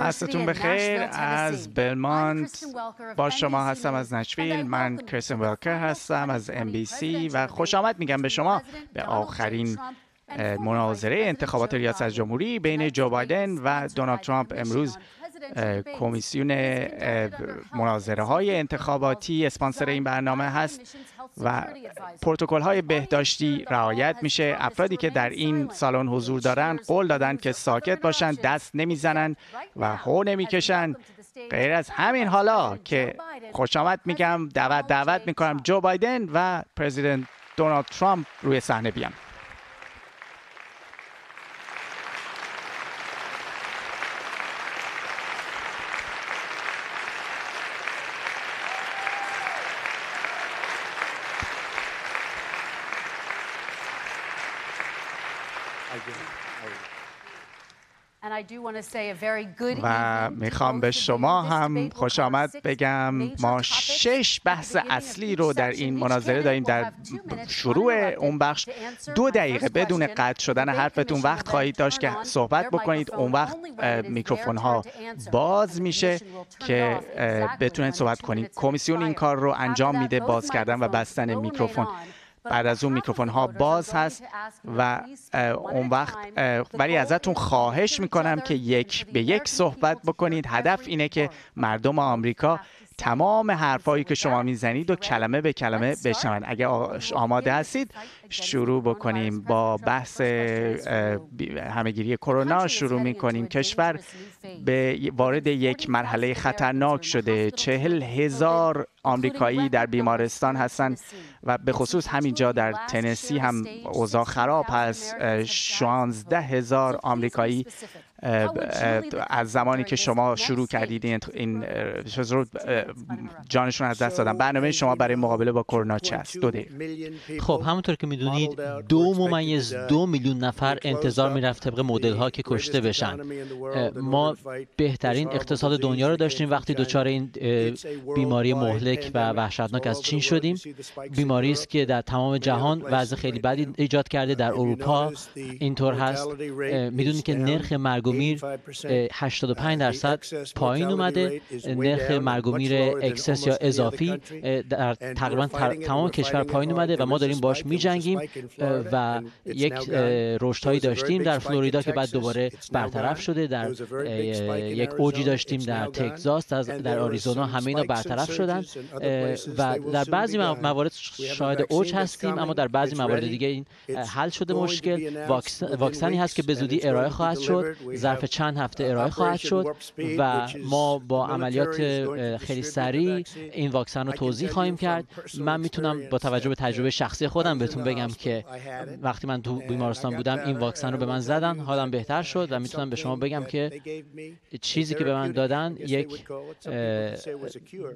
عصرتون بخیر. از بلمانت با شما هستم از نشویل من کریستین ولکر هستم از سی و خوش آمد میگم به شما. به آخرین مناظره انتخابات ریاست جمهوری بین جو بایدن و دونالد ترامپ امروز کمیسیون مناظره های انتخاباتی اسپانسر این برنامه هست. و پروتکل های بهداشتی رعایت میشه. افرادی که در این سالن حضور دارن قول دادن که ساکت باشن دست نمی‌زنن و هو نمی‌کشن. غیر از همین حالا که خوش آمد میگم دعوت دعوت می‌کنم جو بایدن و پرزیدنت دونالد ترامپ روی صحنه بیان. و می‌خوام به شما هم خوش آمد بگم ما شش بحث اصلی رو در این مناظره داریم در شروع اون بخش دو دقیقه بدون قطع شدن حرفتون وقت خواهید داشت که صحبت بکنید. اون وقت میکروفون ها باز میشه که بتونید صحبت کنید. کمیسیون این کار رو انجام میده باز کردن و بستن میکروفون. بعد از اون میکروفون ها باز هست و اون وقت ولی ازتون خواهش می‌کنم که یک به یک صحبت بکنید. هدف اینه که مردم آمریکا تمام حرفایی که شما می‌زنید و کلمه به کلمه بشنون اگر آماده هستید شروع بکنیم با بحث همهگیری کرونا شروع می‌کنیم. کشور به وارد یک مرحله خطرناک شده. چهل هزار آمریکایی در بیمارستان هستند و به خصوص همینجا در تنسی هم اوضاع خراب هست. شانزده هزار آمریکایی از زمانی که شما شروع کردید این, جانشون از دست دادن. برنامه شما برای مقابله با کرونا چه است؟ دو خب همونطور که می‌دونید دو ممیز دو میلیون نفر انتظار می‌رفت طبق مدل ها که کشته بشن. ما بهترین اقتصاد دنیا رو داشتیم وقتی دچار این بیماری مهلک و وحشتناک از چین شدیم. بیماری است که در تمام جهان وضع خیلی بدی ایجاد کرده. در اروپا اینطور هست. می‌دونید که نرخ مرگ میر 85 درصد پایین اومده. نرخ مرگ و میر excess یا اضافی در تقریبا تمام کشور پایین اومده و ما داریم باش میجنگیم و یک رشدهایی داشتیم در فلوریدا که بعد دوباره برطرف شده در یک اوجی داشتیم در تگزاس در آریزونا همه اینا برطرف شدن و در بعضی موارد شاهد اوج هستیم اما در بعضی موارد دیگه این حل شده مشکل واکسنی هست که به زودی ارائه خواهد شد ظرف چند هفته ارائه خواهد شد و ما با عملیات خیلی سریع این واکسن رو توضیح خواهیم کرد. من می‌تونم با توجه به تجربه شخصی خودم بهتون بگم که وقتی من تو بیمارستان بودم این واکسن رو به من زدن حالم بهتر شد و می‌تونم به شما بگم که چیزی که به من دادن یک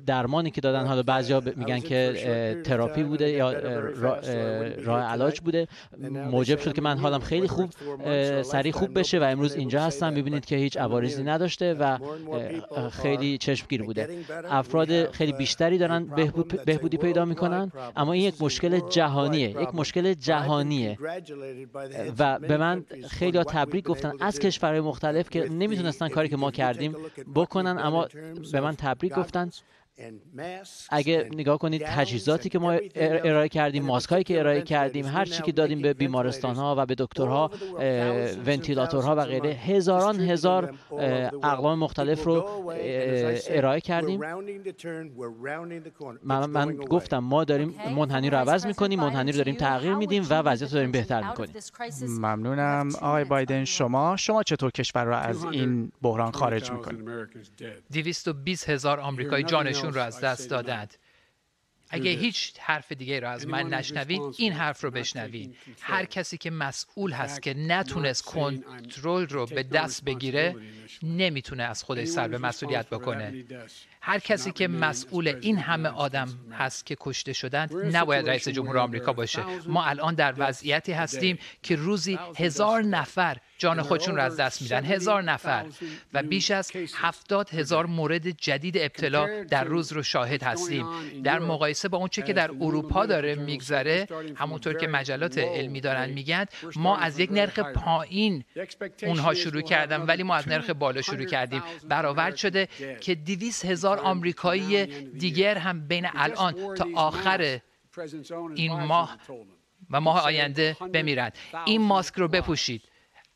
درمانی که دادن حالا بعضیا میگن که تراپی بوده یا راه علاج بوده. موجب شد که من حالم خیلی خوب سریع خوب بشه و امروز اینجا هستم می‌بینید که هیچ عوارضی نداشته و خیلی چشمگیر بوده. افراد خیلی بیشتری دارن بهبودی پیدا می‌کنن اما این یک مشکل جهانیه یک مشکل جهانیه. و به من خیلی تبریک گفتن از کشورهای مختلف که نمی‌تونستن کاری که ما کردیم بکنن اما به من تبریک گفتن. اگه نگاه کنید تجهیزاتی که ما ارائه کردیم ماسک که ارائه کردیم هر چی که دادیم به بیمارستان ها و به دکترها ونتیلاتورها و غیره هزاران هزار اقلام مختلف رو ارائه کردیم. من, من گفتم ما داریم منحنی رو عوض می‌کنیم منحنی رو داریم تغییر میدیم و وضعیت رو داریم بهتر می‌کنیم. ممنونم. آقای بایدن شما شما چطور کشور را از این بحران خارج می‌کنید؟ 220 هزار آمریکایی جانشون رو از دست دادند. اگه هیچ حرف دیگه رو از من نشنوید این حرف رو بشنوید. هر کسی که مسئول هست که نتونست کنترل رو به دست بگیره نمی‌تونه از خودش سر به مسئولیت بکنه. هر کسی که مسئول این همه آدم هست که کشته شدند نباید رئیس جمهور آمریکا باشه. ما الان در وضعیتی هستیم که روزی هزار نفر جان خودشون را از دست میدن. هزار نفر. و بیش از هفتاد هزار مورد جدید ابتلا در روز رو شاهد هستیم. در مقایسه با اونچه که در اروپا داره میگذره همونطور که مجلات علمی دارن میگن ما از یک نرخ پایین اونها شروع کردن ولی ما از نرخ بالا شروع کردیم. برآورد شده که دویست هزار آمریکایی دیگر هم بین الان تا آخر این ماه و ماه آینده بمیرند. این ماسک رو بپوشید.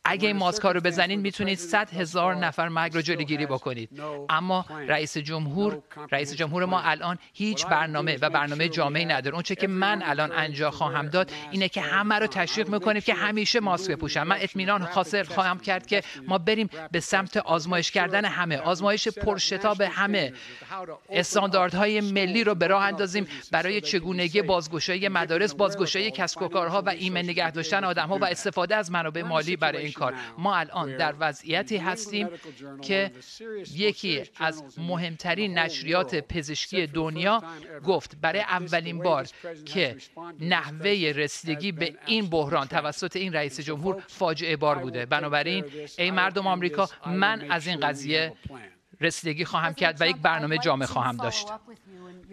اگه این ماسک رو بزنید می‌تونید 100 هزار نفر مرگ رو جلوگیری بکنید. اما رئیس جمهور رئیس جمهور ما الان هیچ برنامه و برنامه جامعی نداره. اونچه که من الان انجا خواهم داد اینه که همه رو تشویق می‌کنیم که همیشه ماسک بپوشن. من اطمینان خاصر خواهم کرد که ما بریم به سمت آزمایش کردن همه. آزمایش پرشتاب همه. استانداردهای ملی رو به راه اندازیم برای چگونگی بازگشایی مدارس بازگشایی کسب و کارها و ایمن نگه داشتن آدمها و استفاده از منابع مالی برای این کار. ما الان در وضعیتی هستیم که یکی از مهمترین نشریات پزشکی دنیا گفت برای اولین بار که نحوه رسیدگی به این بحران توسط این رئیس جمهور فاجعه بار بوده. بنابراین ای مردم آمریکا من از این قضیه رسیدگی خواهم کرد و یک برنامه جامع خواهم داشت.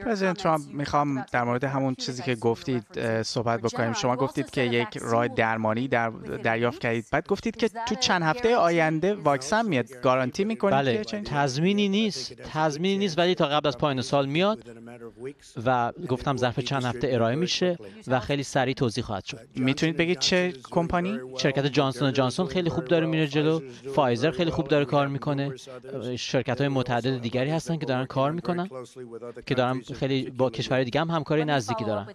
پرزیدنت ترامپ می‌خوام در مورد همون چیزی که گفتید صحبت بکنیم. شما گفتید که یک راه درمانی در دریافت کردید. بعد گفتید که تو چند هفته آینده واکسن میاد. گارانتی می‌کنید بله تضمینی نیست. تضمینی نیست ولی تا قبل از پایان سال میاد. و گفتم ظرف چند هفته ارائه میشه و خیلی سریع توضیح خواهد شد. می‌تونید بگید چه کمپانی؟ شرکت جانسون جانسون خیلی خوب داره میره جلو. فایزر خیلی خوب داره کار می‌کنه. شرکت های متعدد دیگری هستن که دارن کار می‌کنن که دارن خیلی با کشور دیگه هم همکاری نزدیکی دارن.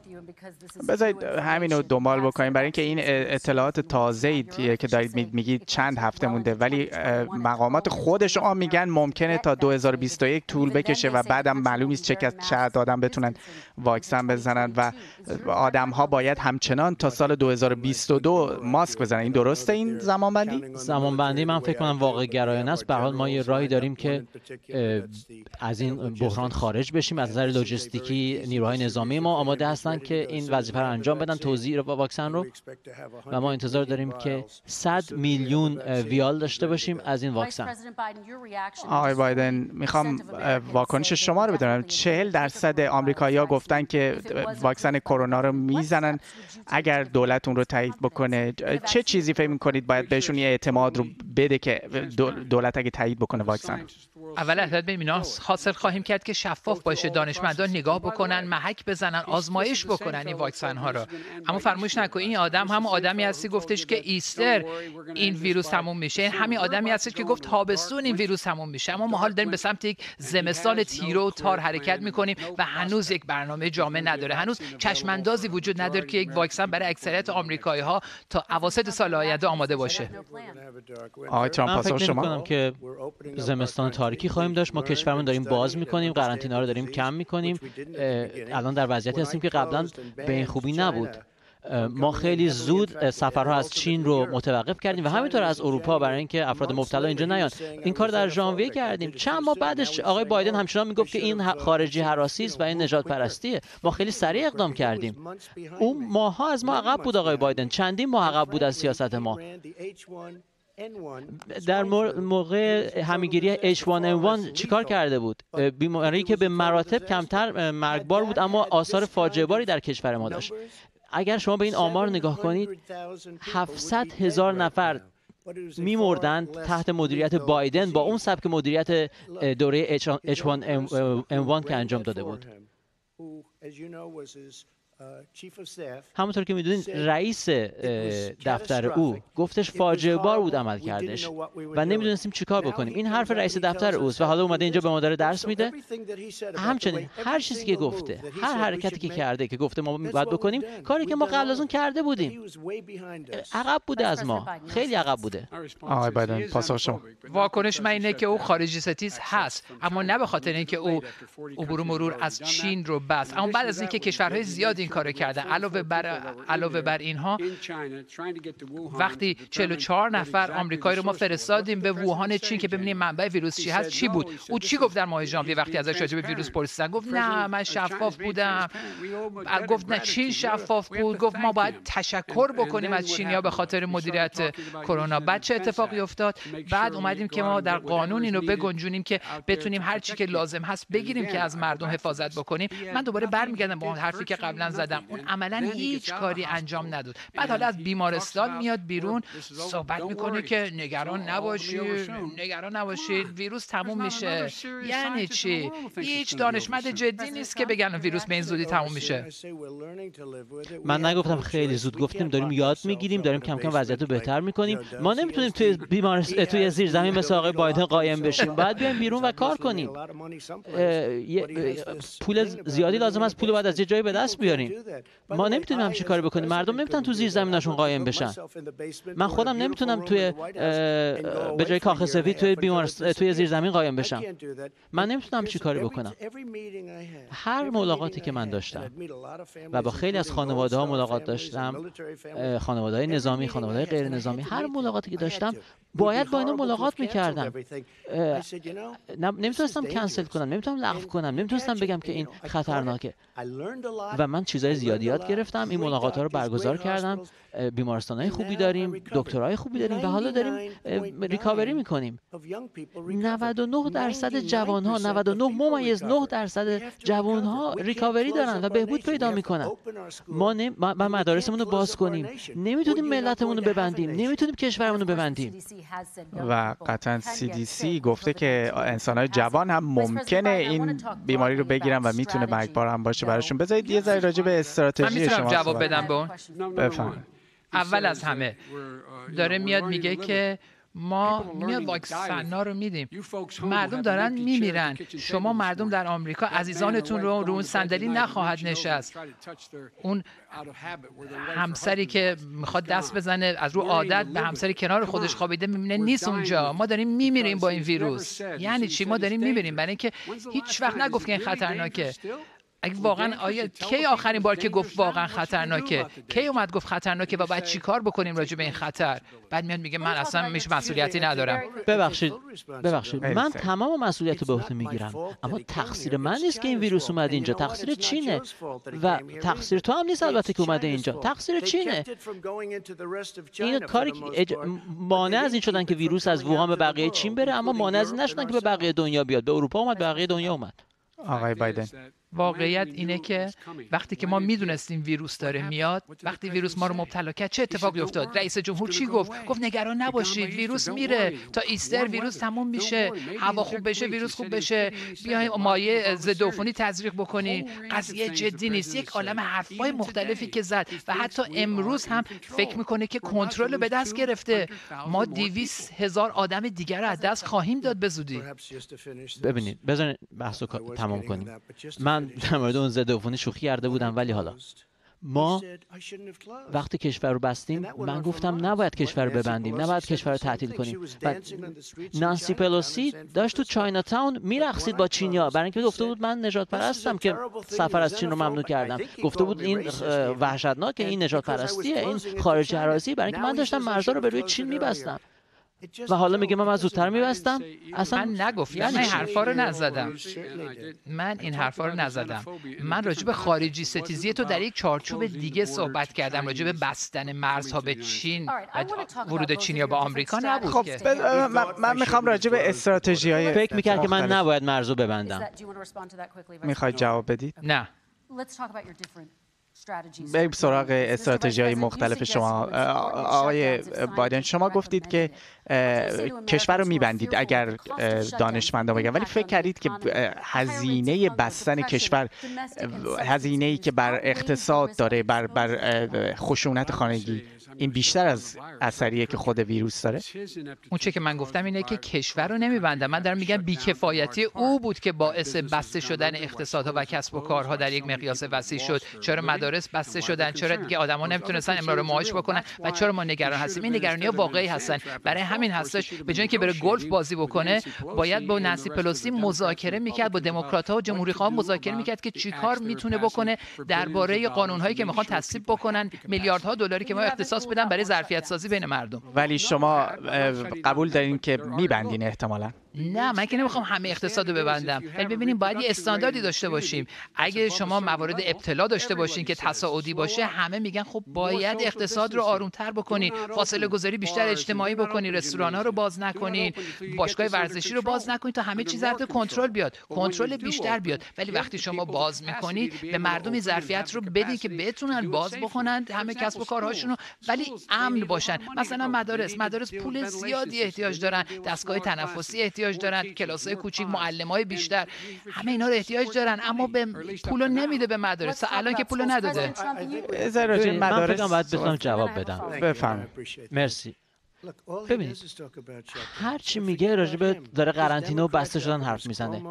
بذارید همین رو دنبال بکنیم. برای اینکه این اطلاعات تازه ای که دارید میگید چند هفته مونده. ولی مقامات خود شما میگن ممکنه تا 2021 طول بکشه و بعدم معلوم نیست چه چقدر آدم بتونن واکسن بزنن و آدم ها باید همچنان تا سال 2022 ماسک بزنن. این درسته این زمان بندی زمان بندی من فکر کنم واقع گرایانه است. به حال ما یه راهی داریم که از این بحران خارج بشیم. از نظر لوجستیکی نیروهای نظامی ما آماده هستن که این وظیفه رو انجام بدن توزیع واکسن رو. و ما انتظار داریم که 100 میلیون ویال داشته باشیم از این واکسن. آقای بایدن می‌خوام واکنش شما رو بدونم. 40 درصد آمریکایی‌ها گفتن که واکسن کرونا رو می‌زنن. اگر دولت اون رو تایید بکنه چه چیزی فکر می‌کنید باید بهشون یه اعتماد رو بده که دولت اگه تایید بکنه واکسن؟ اول احتیاط به اینا حاصل خواهیم کرد که شفاف باشه دانشمندان نگاه بکنن محک بزنن آزمایش بکنن این واکسن ها رو. اما فرموش نکن این آدم هم آدمی هستی گفتش که ایستر این ویروس تموم میشه. همین آدمی هستی که گفت تابستون این ویروس تموم میشه. اما ما حال داریم به سمت یک زمستان تیرو تار حرکت می‌کنیم. و هنوز یک برنامه جامع نداره. هنوز چشماندازی وجود نداره که یک واکسن برای اکثریت آمریکایی ها تا اواسط سال آینده آماده باشه. آقای ترامپ پاسخ شما که زمستان تاریکی خواهیم داشت. ما کشورمون داریم باز می‌کنیم قرنطینه رو داریم کم می‌کنیم. الان در وضعیتی هستیم که قبلا به این خوبی نبود. ما خیلی زود سفرها از چین رو متوقف کردیم و همینطور از اروپا برای اینکه افراد مبتلا اینجا نیان. این کار در ژانویه کردیم. چند ماه بعدش آقای بایدن همچنان می‌گفت که این خارجی حراسی است و این نجات پرستیه ما خیلی سریع اقدام کردیم. اون ماها از ما عقب بود آقای بایدن. چندین ماه عقب بود از سیاست ما. در موقع همگیری H1N1 چیکار کرده بود؟ بیماری که به مراتب کمتر مرگبار بود اما آثار فاجعه باری در کشور ما داشت. اگر شما به این آمار نگاه کنید 700 هزار نفر میمردند تحت مدیریت بایدن با اون سبک مدیریت دوره H1N1 که انجام داده بود. همونطور که می‌دونید رئیس دفتر او گفتش فاجعه بار بود عمل کردش. و نمی‌دونستیم چیکار بکنیم. این حرف رئیس دفتر اوست و حالا اومده اینجا به ما داره درس میده. همچنین هر چیزی که گفته هر حرکتی که کرده که گفته ما باید بکنیم کاری که ما قبل از اون کرده بودیم. عقب بوده از ما. خیلی عقب بوده. آقای بایدن پاسخ شما. واکنش من اینه که او خارجی ستیز هست اما نه به خاطر اینکه او عبور مرور از چین رو بس اما بعد از اینکه کشورهای زیاد این کارو کردن علاوه بر علاوه بر اینها وقتی 44 نفر آمریکایی رو ما فرستادیم به ووهان چین که ببینیم منبع ویروس چی هست چی بود؟ او چی گفت در ماه ژانویه وقتی ازش راجع به ویروس پرسیدن گفت نه من شفاف بودم. گفت نه چین شفاف بود. گفت ما باید تشکر بکنیم از چینیا به خاطر مدیریت کرونا. بعد چه اتفاقی افتاد؟ بعد اومدیم که ما در قانون اینو بگنجونیم که بتونیم هر چی که لازم هست بگیریم که از مردم حفاظت بکنیم من دوباره برمیگردم با حرفی که قبلا زدم. اون عملا هیچ کاری انجام نداد. بعد حالا از بیمارستان میاد بیرون صحبت می‌کنه که نگران نباشید نگران نباشید. ویروس تموم میشه. یعنی چی؟ هیچ دانشمند جدی نیست که بگن ویروس به این زودی تموم میشه. من نگفتم خیلی زود گفتیم داریم یاد می‌گیریم داریم کم کم وضعیت رو بهتر می‌کنیم. ما نمی‌تونیم توی بیمار توی زیر زمین مثل آقای بایدن قایم بشیم. باید بیایم بیرون و کار کنیم پول زیادی لازم است پول باید از یه جایی به دست بیاریم ما نمی‌تونیم همچین کاری بکنیم. مردم نمی‌تونن تو زیر زمینشون قایم بشن. من خودم نمی‌تونم توی به جای کاخ سفید توی بیمار توی زیر زمین قایم بشم. من نمی‌تونم چی کاری بکنم. هر ملاقاتی که من داشتم. و با خیلی از خانواده ها ملاقات داشتم. خانواده های نظامی خانواده های غیر نظامی هر ملاقاتی که داشتم باید با اینا ملاقات می‌کردم نمی‌تونستم کنسل کنم. نمی‌تونم لغو کنم. نمی‌تونستم بگم که این خطرناکه و من چیزای زیادی یاد گرفتم. این ملاقات ها رو برگزار کردم. بیمارستان های خوبی داریم دکترهای خوبی داریم و حالا داریم ریکاوری می‌کنیم. 99 درصد جوان ها 99 ممیز 9 درصد جوان ها ریکاوری دارن و بهبود پیدا می‌کنن. ما نم... ما مدارسمون رو باز کنیم. نمی‌تونیم ملتمون رو ببندیم. نمی‌تونیم کشورمون رو ببندیم. و قطعا CDC گفته که انسان جوان هم ممکنه این بیماری رو بگیرن و می‌تونه مرگبار هم باشه. براشون بذارید یه ذره راجع به استراتژی شما جواب بدم به اون اول از همه داره میاد میگه که ما میاد واکسن رو میدیم. مردم دارن میمیرن. شما مردم در آمریکا عزیزانتون رو رو اون صندلی نخواهد نشست. اون همسری که می‌خواد دست بزنه از رو عادت به همسری کنار خودش خوابیده می‌بینه نیست اونجا. ما داریم میمیریم با این ویروس. یعنی چی؟ ما داریم میمیریم. برای اینکه هیچ وقت نگفت که این خطرناکه. اگه واقعا آیا کی آخرین بار که گفت واقعا خطرناکه؟ کی اومد گفت خطرناکه و باید چیکار بکنیم راجع به این خطر؟ بعد میاد میگه من اصلا میش مسئولیتی ندارم. ببخشید ببخشید. من تمام مسئولیت رو به عهده می‌گیرم. اما تقصیر من نیست که این ویروس اومده اینجا. تقصیر چینه. و تقصیر تو هم نیست البته که اومده اینجا. تقصیر چینه. این کاری مانع از این شدن که ویروس از ووهان به بقیه چین بره اما مانع از این نشدن که به بقیه دنیا بیاد. به اروپا اومد بقیه دنیا اومد آقای بایدن واقعیت اینه که وقتی که ما می‌دونستیم ویروس داره میاد وقتی ویروس ما رو مبتلا کرد چه اتفاقی افتاد؟ رئیس جمهور چی گفت؟ گفت نگران نباشید ویروس میره. تا ایستر ویروس تموم میشه. هوا خوب بشه ویروس خوب بشه. بیایم مایع ضد عفونی تزریق بکنیم. قضیه جدی نیست. یک عالم حرفای مختلفی که زد و حتی امروز هم فکر می‌کنه که کنترل به دست گرفته. ما 200 هزار آدم دیگر رو از دست خواهیم داد به زودی. ببینید بذارین بحث رو تمام کنیم. من در مورد اون ضد عفونی شوخی کرده بودم ولی حالا. ما وقتی کشور رو بستیم من گفتم نباید کشور رو ببندیم نباید کشور رو تعطیل کنیم. و نانسی پلوسی داشت تو چاینا تاون میرقصید با چینیا برای اینکه گفته بود من نجات پرستم که سفر از چین رو ممنوع کردم. گفته بود این وحشتناکه این نجات پرستیه این خارج حراسی برای اینکه من داشتم مرزا رو به روی چین میبستم. و حالا میگه من زودتر میبستم. اصلا من نگفتم من این حرفا رو نزدم. من این حرفا رو نزدم. من راجع به خارجی ستیزی تو در یک چارچوب دیگه صحبت کردم راجع به بستن مرزها به چین. و ورود چینیا با آمریکا نبود خب من می‌خوام راجع به استراتژی های فکر می‌کرد که من نباید مرزو ببندم. می‌خواید جواب بدید نه. بریم سراغ استراتژی های مختلف شما. آقای بایدن شما گفتید که کشور رو میبندید. اگر دانشمندان بگن. ولی فکر کردید که هزینه بستن کشور هزینه ای که بر اقتصاد داره بر بر خشونت خانگی. این بیشتر از اثریه که خود ویروس داره؟ اون چه که من گفتم اینه که کشور رو نمیبندم. من دارم میگم بیکفایتی او بود که باعث بسته شدن اقتصادها و کسب و کارها در یک مقیاس وسیع شد. چرا مدارس بسته شدن؟ چرا دیگه آدما نمی‌تونستن امرار معاش بکنن؟ و چرا ما نگران هستیم؟ این نگرانی واقعی هستن. برای همین هستش به جای که بره گلف بازی بکنه باید با نانسی پلوسی مذاکره می‌کرد با دموکرات ها و جمهوری خواه مذاکره می‌کرد که چیکار می‌تونه بکنه درباره قانون هایی که می‌خوان تصویب بکنن میلیاردها دلاری که ما اختصاص بدن برای ظرفیت سازی بین مردم. ولی شما قبول دارین که میبندین احتمالا؟ نه من که نمی‌خوام همه اقتصاد رو ببندم. ولی ببینیم باید یه استانداردی داشته باشیم. اگه شما موارد ابتلا داشته باشین که تصاعدی باشه همه میگن خب باید اقتصاد رو آرومتر بکنین فاصله گذاری بیشتر اجتماعی بکنین رستوران ها رو باز نکنین باشگاه ورزشی رو باز نکنین تا همه چیز تحت کنترل بیاد. کنترل بیشتر بیاد. ولی وقتی شما باز می‌کنید به مردم ظرفیت رو بدین که بتونن باز بکنن همه کسب و کارهاشون رو. ولی امن باشن. مثلا مدارس. مدارس پول زیادی احتیاج دارن. دستگاه تنفسی دارن کلاس های کوچیک معلم های بیشتر. همه اینا رو احتیاج دارن اما به پول نمیده به مدارس الان که پول نداده. من فکر باید بتونم جواب بدم. بفهم مرسی. ببینید هر چی میگه راجبه داره قرنطینه و بسته شدن حرف می‌زنه.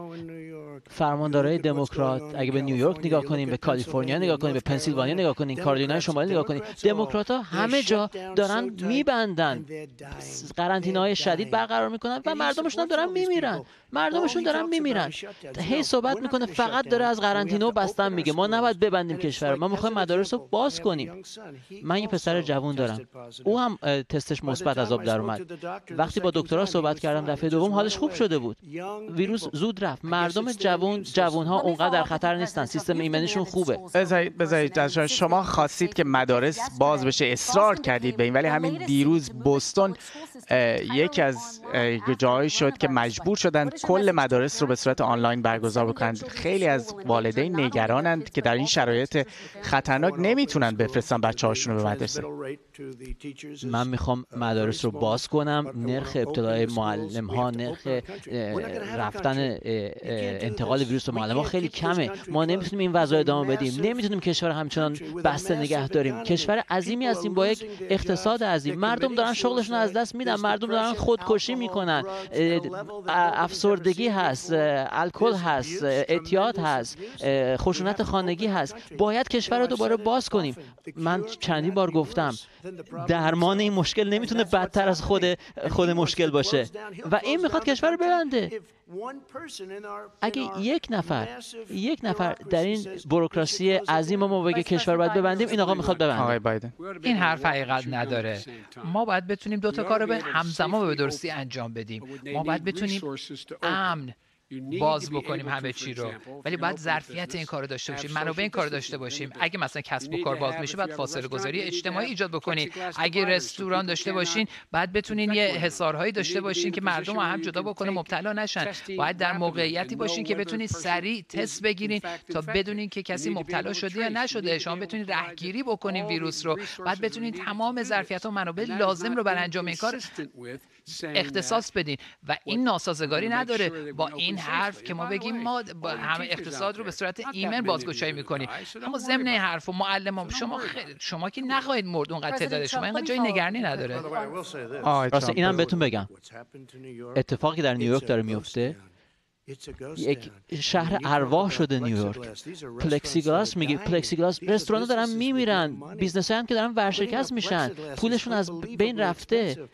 فرماندارای دموکرات اگه به نیویورک نگاه کنیم به کالیفرنیا نگاه کنیم به پنسیلوانیا نگاه کنیم کارولینای شمالی نگاه کنیم دموکرات ها همه جا دارن میبندن. قرنطینه های شدید برقرار می‌کنن و مردمشون دارن میمیرن. مردمشون دارن میمیرن هی صحبت می‌کنه فقط داره از قرنطینه و بستن میگه ما نباید ببندیم کشور ما می‌خوایم مدارس رو باز کنیم من یه پسر جوون دارم او هم تستش مثبت از آب در اومد وقتی با دکترها صحبت کردم دفعه دوم حالش خوب شده بود ویروس زود رفت مردم جوان جوان ها اونقدر در خطر نیستن سیستم ایمنیشون خوبه بذارید شما خواستید که مدارس باز بشه اصرار کردید به این ولی همین دیروز بوستون یکی از جایی شد که مجبور شدن کل مدارس رو به صورت آنلاین برگزار بکنند. خیلی از والدین نگرانند که در این شرایط خطرناک نمی‌تونن بفرستن بچه هاشون رو به مدرسه. من می‌خوام مدارس رو باز کنم. نرخ ابتلای معلم ها نرخ رفتن انتقال ویروس به معلم ها خیلی کمه. ما نمی‌تونیم این وضع ادامه بدیم. نمی‌تونیم کشور همچنان بسته نگه داریم. کشور عظیمی هستیم با یک اقتصاد عظیم. مردم دارن شغلشون از دست میدن. مردم دارن خودکشی می‌کنن. افسردگی هست الکل هست اعتیاد هست خشونت خانگی هست. باید کشور رو دوباره باز کنیم. من چندین بار گفتم درمان این مشکل نمی‌تونه بدتر از خود خود مشکل باشه. و این می‌خواد کشور رو ببنده. اگه یک نفر یک نفر در این بروکراسی عظیم ما بگه کشور باید ببندیم این آقا می‌خواد ببنده. این حرف حقیقت نداره. ما باید بتونیم دو تا کار رو به همزمان به درستی انجام بدیم. ما باید بتونیم امن باز بکنیم همه چی رو. ولی باید ظرفیت این کار رو داشته باشیم. منابع این کار داشته باشیم. اگه مثلا کسب و کار باز میشه باید فاصله گذاری اجتماعی ایجاد بکنید اگه رستوران داشته باشین باید بتونین یه حصارهایی داشته باشین که مردم هم جدا بکنه مبتلا نشن. باید در موقعیتی باشین که بتونید سریع تست بگیرین تا بدونین که کسی مبتلا شده یا نشده. شما بتونید رهگیری بکنین ویروس رو. باید بتونید تمام ظرفیت و منابع لازم رو برای انجام این کار اختصاص بدین. و این ناسازگاری نداره. با این حرف که ما بگیم ما با همه اقتصاد رو به صورت ایمن بازگشایی می‌کنیم اما ضمن این حرف و معلم شما خیلی شما که نخواهید مرد اونقدر تعداد شما اینقدر جای نگرانی نداره. راست اینم بهتون بگم. اتفاقی در نیویورک داره میفته. یک شهر ارواح شده نیویورک. plexiglass میگه plexiglass رستوران دارن میمیرن. بیزنس هم که دارن ورشکست میشن. پولشون از بین رفته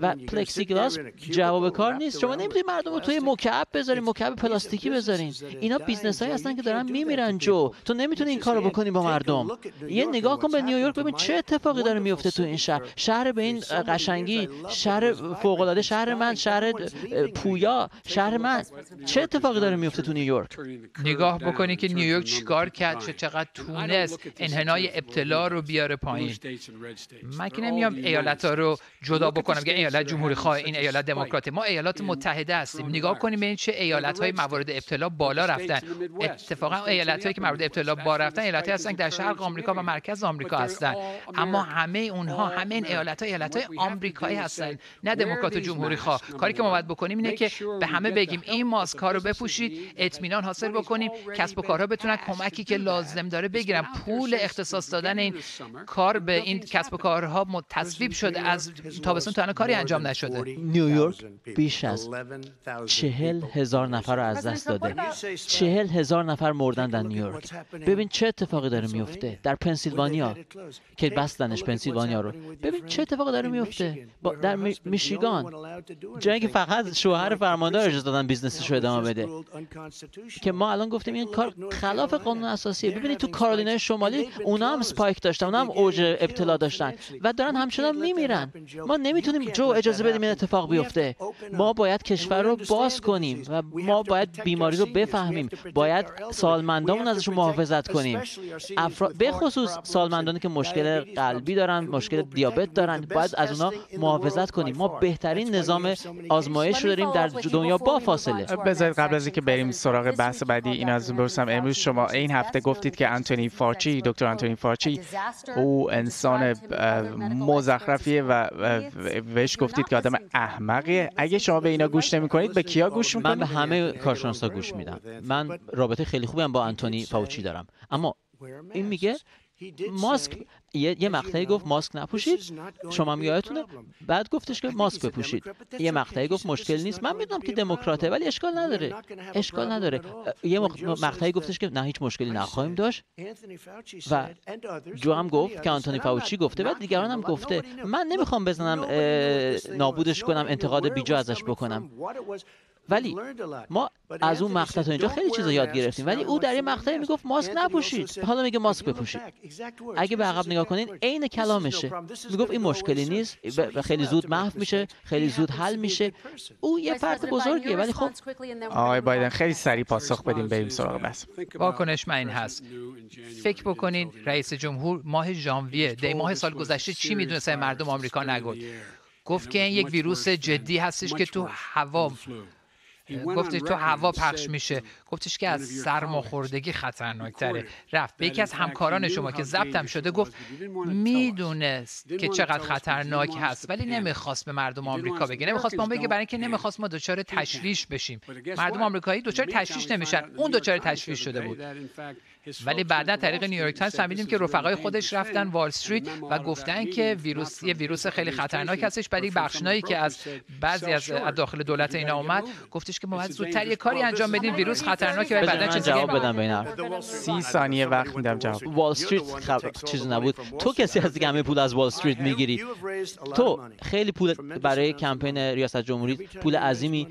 و plexiglass جواب کار نیست. شما نمی‌تونید مردم رو توی مکعب بذارین مکعب پلاستیکی بذارین. اینا بیزنس هایی هستن که دارن میمیرن جو. تو نمی‌تونی این کارو بکنی با مردم. یه نگاه کن به نیویورک ببین چه اتفاقی داره میفته تو این شهر. شهر به این قشنگی شهر فوق العاده شهر من شهر پویا. شهر من. چه اتفاقی داره میفته تو نیویورک؟ نگاه بکنی که نیویورک چیکار کرد چه چقدر تونست انحنای ابتلا رو بیاره پایین من که نمیام ایالت رو جدا بکنم. که ایالت جمهوری خواه این ایالت دموکراته ما ایالات متحده هستیم نگاه کنیم ببین چه ایالت های موارد ابتلا بالا رفتن. اتفاقا ایالت هایی که مورد ابتلا بالا رفتن ایالت هستن که در شرق آمریکا و مرکز آمریکا هستن. اما همه اونها همه این ایالت ها ایالت های آمریکایی هستن. نه دموکرات و جمهوری خواه. کاری که ما باید بکنیم اینه که به همه بگیم این ماسک ها رو بپوشید اطمینان حاصل بکنیم کسب و کارها بتونن کمکی که لازم داره بگیرن پول اختصاص دادن این کار به این کسب و کارها تصویب شده از تابستون تا الان کاری انجام نشده. نیویورک بیش از چهل هزار نفر رو از دست داده. چهل هزار نفر مردن در نیویورک ببین چه اتفاقی داره میفته در پنسیلوانیا. که بستنش پنسیلوانیا رو. ببین چه اتفاقی داره میفته. در میشیگان. جایی که فقط شوهر فرماندار اجازه دادن بیزنسش رو ادامه بده. که ما الان گفتیم این کار خلاف قانون اساسیه. ببینید تو کارولینای شمالی اونا هم سپایک داشتن اونا هم اوج ابتلا داشتن و دارن همچنان میمیرن. ما نمی‌تونیم جو اجازه بدیم این اتفاق بیفته. ما باید کشور رو باز کنیم و ما باید بیماری رو بفهمیم. باید سالمندامون ازشون محافظت کنیم. به خصوص سالمندانی که مشکل قلبی دارن مشکل دیابت دارن باید از اونا محافظت کنیم. ما بهترین نظام آزمایش رو داریم در دنیا با فاصله. بذارید قبل از اینکه بریم سراغ بحث بعدی این از برسم امروز شما این هفته گفتید که انتونی فارچی دکتر انتونی فارچی او انسان مزخرفیه و بهش گفتید که آدم احمقیه اگه شما به اینا گوش نمی کنید به کیا گوش می‌کنید؟ من به همه کارشناسا گوش میدم. من رابطه خیلی خوبی هم با انتونی فاوچی دارم. اما این میگه ماسک یه, یه مقطعی گفت ماسک نپوشید؟ شما هم یادتونه بعد گفتش که ماسک بپوشید. یه مقطعی گفت مشکل نیست. من می‌دونم که دموکراته ولی اشکال نداره. اشکال نداره. یه مقطعی گفتش که نه هیچ مشکلی نخواهیم داشت. و جو هم گفت که آنتونی فاوچی گفته. و دیگران هم گفته من نمی‌خوام بزنم نابودش کنم انتقاد بیجا ازش بکنم. ولی ما از اون مقطع تا اینجا خیلی چیزا یاد گرفتیم. ولی او در یه مقطعی می‌گفت ماسک نپوشید. حالا میگه ماسک بپوشید. اگه به عقب نگاه کنین عین کلامشه می‌گفت این مشکلی نیست و خیلی زود محو میشه. خیلی زود حل میشه. او یه فرد بزرگیه. ولی خب آقای بایدن خیلی سریع پاسخ بدیم بریم سراغ بحث. واکنش من این هست. فکر بکنین رئیس جمهور ماه ژانویه دی ماه سال گذشته چی می‌دونسته مردم آمریکا نگفت گفت که این یک ویروس جدی هستش که تو هوا گفتش تو هوا پخش میشه. گفتش که از سرماخوردگی خطرناکتره. رفت. به یکی از همکاران شما که ضبطم شده گفت می‌دونست که چقدر خطرناک هست. ولی نمی‌خواست به مردم آمریکا بگه. نمی‌خواست ما بگه برای اینکه نمی‌خواست ما دچار تشویش بشیم. مردم آمریکایی دچار تشویش نمیشن. اون دچار تشویش شده بود. ولی بعدا طریق نیویورک تایمز فهمیدیم که رفقای خودش رفتن وال استریت و گفتن که ویروس یه ویروس خیلی خطرناک هستش بعد بخشنایی که از بعضی از داخل دولت اینا اومد گفتش که ما باید زودتر یه کاری انجام بدیم ویروس خطرناکه ولی بعدا چه جواب بدم به این 30 ثانیه وقت میدم جواب. وال استریت خب... چیزی نبود. تو کسی هستی که همه پول از وال استریت می‌گیری تو خیلی پول برای کمپین ریاست جمهوری پول عظیمی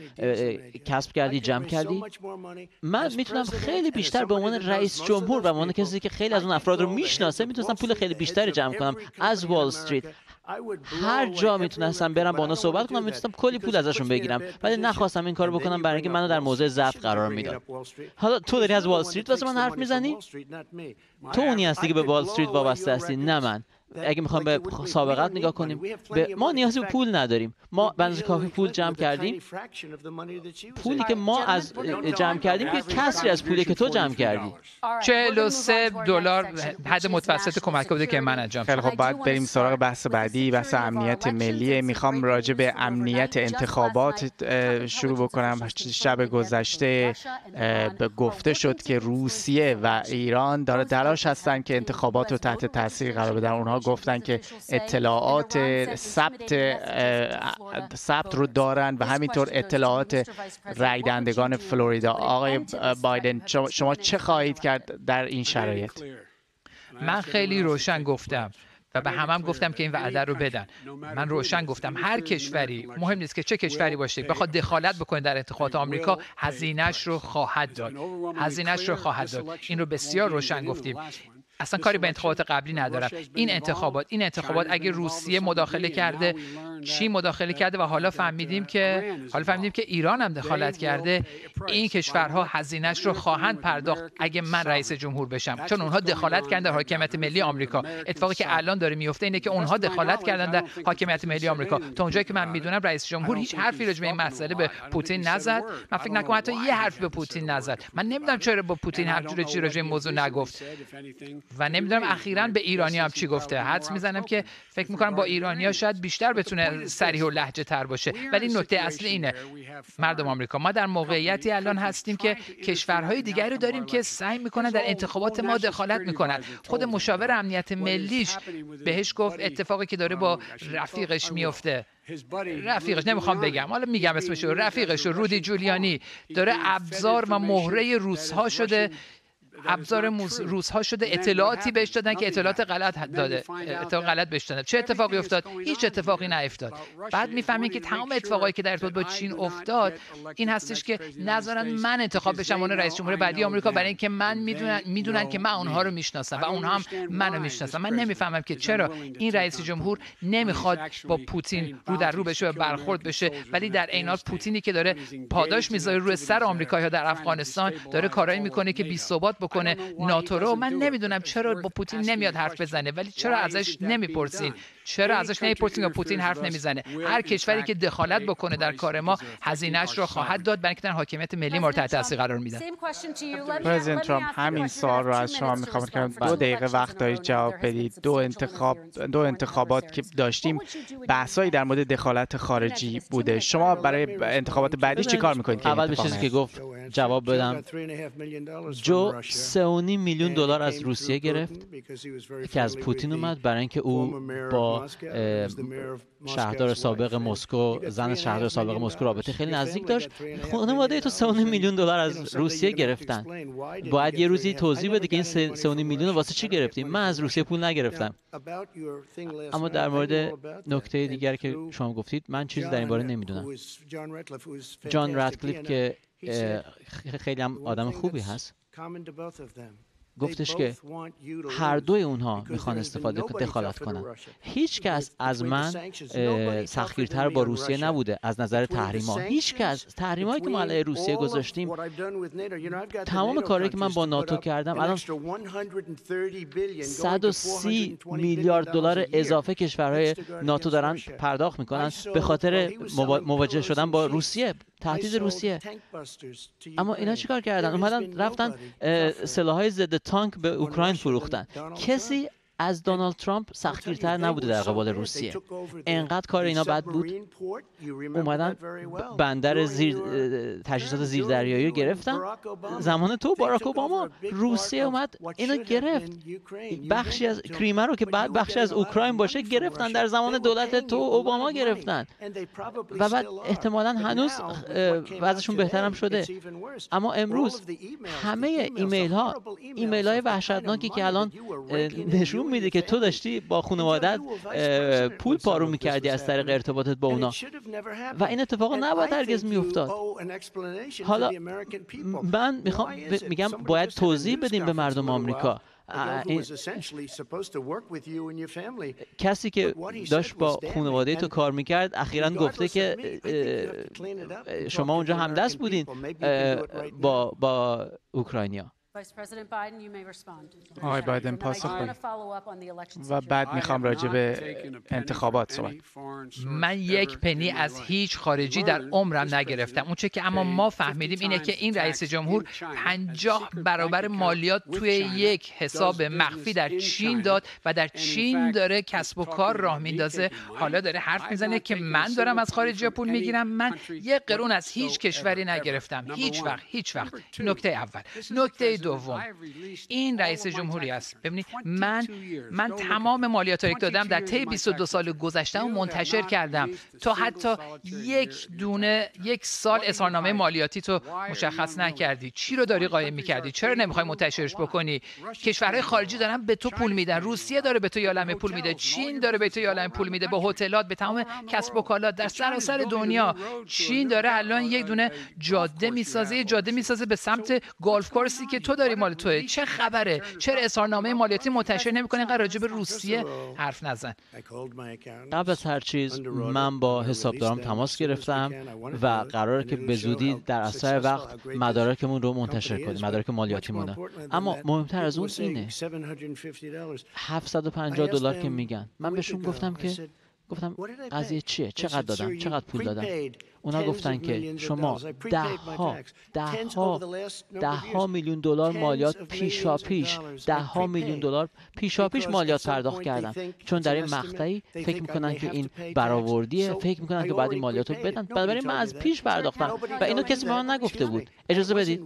کسب کردی جمع کردی من می‌تونم خیلی بیشتر به عنوان رئیس جمهور و عنوان کسی که خیلی از اون افراد رو می‌شناسه می‌تونستم پول خیلی بیشتری جمع کنم. از وال استریت هر جا می‌تونستم برم با اونا صحبت کنم می‌تونستم کلی پول ازشون بگیرم. ولی نخواستم این کارو بکنم برای اینکه منو در موضع ضعف قرار می‌داد. حالا تو داری از وال استریت واسه من حرف می‌زنی؟ تو اونی هستی که به وال استریت وابسته هستی نه من. اگه می‌خوام به سابقت نگاه کنیم به ما نیازی به پول نداریم. ما بنز کافی پول جمع کردیم. پولی که ما از جمع کردیم که کسری از پولی که تو جمع کردی. 43 دلار حد متوسط کمک بوده که من انجام خیلی خب بعد بریم سراغ بحث بعدی بحث امنیت ملی. می‌خوام راجع به امنیت انتخابات شروع بکنم. شب گذشته به گفته شد که روسیه و ایران داره تلاش هستن که انتخابات رو تحت تاثیر قرار بدن اونها گفتن که اطلاعات ثبت ثبت رو دارن و همینطور اطلاعات رای دهندگان فلوریدا. آقای بایدن شما چه خواهید کرد در این شرایط؟ من خیلی روشن گفتم و به همم هم گفتم که این وعده رو بدن. من روشن گفتم هر کشوری مهم نیست که چه کشوری باشه بخواد دخالت بکنه در انتخابات آمریکا هزینهش رو خواهد داد. هزینهش رو خواهد داد. این رو بسیار روشن گفتیم. اصلا کاری به انتخابات قبلی ندارم. این انتخابات این انتخابات اگه روسیه مداخله کرده چی مداخله کرده و حالا فهمیدیم که حالا فهمیدیم که ایران هم دخالت کرده این کشورها هزینهش رو خواهند پرداخت اگه من رئیس جمهور بشم. چون اونها دخالت کردن در حاکمیت ملی آمریکا. اتفاقی که الان داره میفته اینه که اونها دخالت کردن در حاکمیت ملی آمریکا. تا اونجایی که من می‌دونم رئیس جمهور هیچ حرفی راجع به این مسئله به پوتین نزد. من فکر نکنم حتی یه حرف به پوتین نزد. من نمی‌دونم چرا با پوتین هر چی راجع به موضوع نگفت. و نمی‌دونم اخیرا به ایرانی هم چی گفته. حدس می‌زنم که فکر می‌کنم با ایرانیا شاید بیشتر بتونه سریح و لحجه تر باشه. ولی نکته اصلی اینه. مردم آمریکا ما در موقعیتی الان هستیم که کشورهای دیگری رو داریم که سعی می‌کنن در انتخابات ما دخالت می‌کنن. خود مشاور امنیت ملیش بهش گفت اتفاقی که داره با رفیقش میفته رفیقش نمی‌خوام بگم. حالا میگم اسمشو رفیقش رودی جولیانی داره ابزار و مهره روسها شده. ابزار روس ها شده اطلاعاتی بهش دادن که اطلاعات غلط داده اطلاعات غلط بهش دادن. چه اتفاقی افتاد؟ هیچ اتفاقی نیفتاد. بعد می‌فهمیم که تمام اتفاقایی که در ارتباط با چین افتاد این هستش که نذارن من انتخاب بشم عنوان رئیس جمهور بعدی آمریکا برای اینکه من می‌دونن می‌دونن که من اونها رو می‌شناسم و اونها هم منو می‌شناسن. من نمی‌فهمم که چرا این رئیس جمهور نمی‌خواد با پوتین رو در رو بشه و برخورد بشه ولی در عین حال پوتینی که داره پاداش می‌ذاره روی سر آمریکایی‌ها در افغانستان داره کارایی می‌کنه که بی ثبات بکنه. ناتو رو. من نمی‌دونم چرا با پوتین نمیاد حرف بزنه ولی چرا ازش نمی‌پرسین؟ چرا ازش نمی‌پرسین و پوتین حرف نمی‌زنه؟ هر کشوری که دخالت بکنه در کار ما هزینهش رو خواهد داد برای اینکه حاکمیت ملی مورد تحت تاثیر قرار میدن. پرزیدنت ترامپ همین سوال رو از شما می‌خوام که دو دقیقه وقت دارید جواب بدید. دو انتخاب دو انتخابات که داشتیم بحثایی در مورد دخالت خارجی بوده. شما برای انتخابات بعدی چی کار می‌کنید اول به چیزی که گفت جواب بدم. جو 3.5 میلیون دلار از روسیه گرفت که از پوتین اومد برای اینکه او با شهردار سابق مسکو زن شهردار سابق مسکو رابطه. خیلی نزدیک داشت. خانواده تو 3.5 میلیون دلار از روسیه گرفتن. باید یه روزی توضیح بده که این 3.5 میلیون واسه چی گرفتیم؟ من از روسیه پول نگرفتم. اما در مورد نکته دیگر که شما گفتید من چیزی در این باره نمی‌دونم. جان رادکلیف که خیلی هم آدم خوبی هست. گفتش که هر دوی اونها می‌خوان استفاده دخالت کنن. هیچ کس از من سختگیرتر با روسیه نبوده از نظر تحریم ها هیچ کس تحریم هایی که ما علیه روسیه گذاشتیم تمام کارهایی که من با ناتو کردم الان 130 میلیارد دلار اضافه کشورهای ناتو دارن پرداخت می‌کنن به خاطر مواجه شدن با روسیه. تهدید روسیه. اما اینا چیکار کردن؟ اومدن رفتن سلاحهای ضد تانک به اوکراین فروختن. کسی از دونالد ترامپ سختگیرتر نبوده در قبال روسیه. انقدر کار اینا بد بود اومدن بندر زیر تجهیزات زیردریایی رو گرفتن. زمان تو باراک اوباما روسیه اومد اینو گرفت. بخشی از کریمه رو که بعد بخشی از اوکراین باشه گرفتن در زمان دولت تو اوباما گرفتن. و بعد احتمالا هنوز وضعشون بهترم شده. اما امروز همه ایمیل ها ایمیل های وحشتناکی که الان نشون میده که تو داشتی با خانوادت پول پارو می‌کردی از طریق ارتباطت با اونا. و این اتفاق نباید هرگز میافتاد. حالا من می‌خوام میگم باید توضیح بدیم به مردم آمریکا. کسی که داشت با خانواده تو کار می‌کرد اخیرا گفته که شما اونجا همدست بودین با با اوکراینیا. آقای بایدن پاسخ و بعد می‌خوام راجع به انتخابات صحبت. من یک پنی از هیچ خارجی در عمرم نگرفتم. اون چه که اما ما فهمیدیم اینه که این رئیس جمهور پنجاه برابر مالیات توی یک حساب مخفی در چین داد و در چین داره کسب و کار راه میندازه. حالا داره حرف می‌زنه که من دارم از خارجی پول می‌گیرم. من یک قرون از هیچ کشوری نگرفتم. هیچ وقت هیچ وقت. نکته اول نکته دوم. این رئیس جمهوری است. ببینید من من تمام مالیات دادم در طی 22 سال گذشته و منتشر کردم. تا حتی یک دونه یک سال اظهارنامه مالیاتی تو مشخص نکردی. چی رو داری قایم می‌کردی؟ چرا نمی‌خوای منتشرش بکنی؟ کشورهای خارجی دارن به تو پول میدن. روسیه داره به تو یالمه پول میده. چین داره به تو یالمه پول میده. به هتلات به تمام کسب و کالات در سراسر دنیا. چین داره الان یک دونه جاده می‌سازه جاده می‌سازه به سمت گالف کورسی که تو تو داری مال توه؟ چه خبره؟ چرا اظهارنامه مالیاتی منتشر نمی‌کنی اینقدر راجع به روسیه حرف نزن. قبل از هر چیز من با حسابدارم تماس گرفتم و قراره که به زودی در اثر وقت مدارکمون رو منتشر کنیم مدارک مالیاتیمون اما مهمتر از اون اینه. 750 دلار که میگن. من بهشون گفتم که گفتم قضیه چیه؟ چقدر دادم؟ چقدر پول دادم؟ اونا گفتن که شما ده ها ده ها ده ها میلیون دلار مالیات پیشا پیش. ده ها میلیون دلار پیشا پیش مالیات پرداخت کردن. چون در این مقطعی فکر می‌کنن که این برآوردیه فکر می‌کنن که بعد این مالیات رو بدن. بنابراین من از پیش پرداختم و اینو کسی به من نگفته بود. اجازه بدید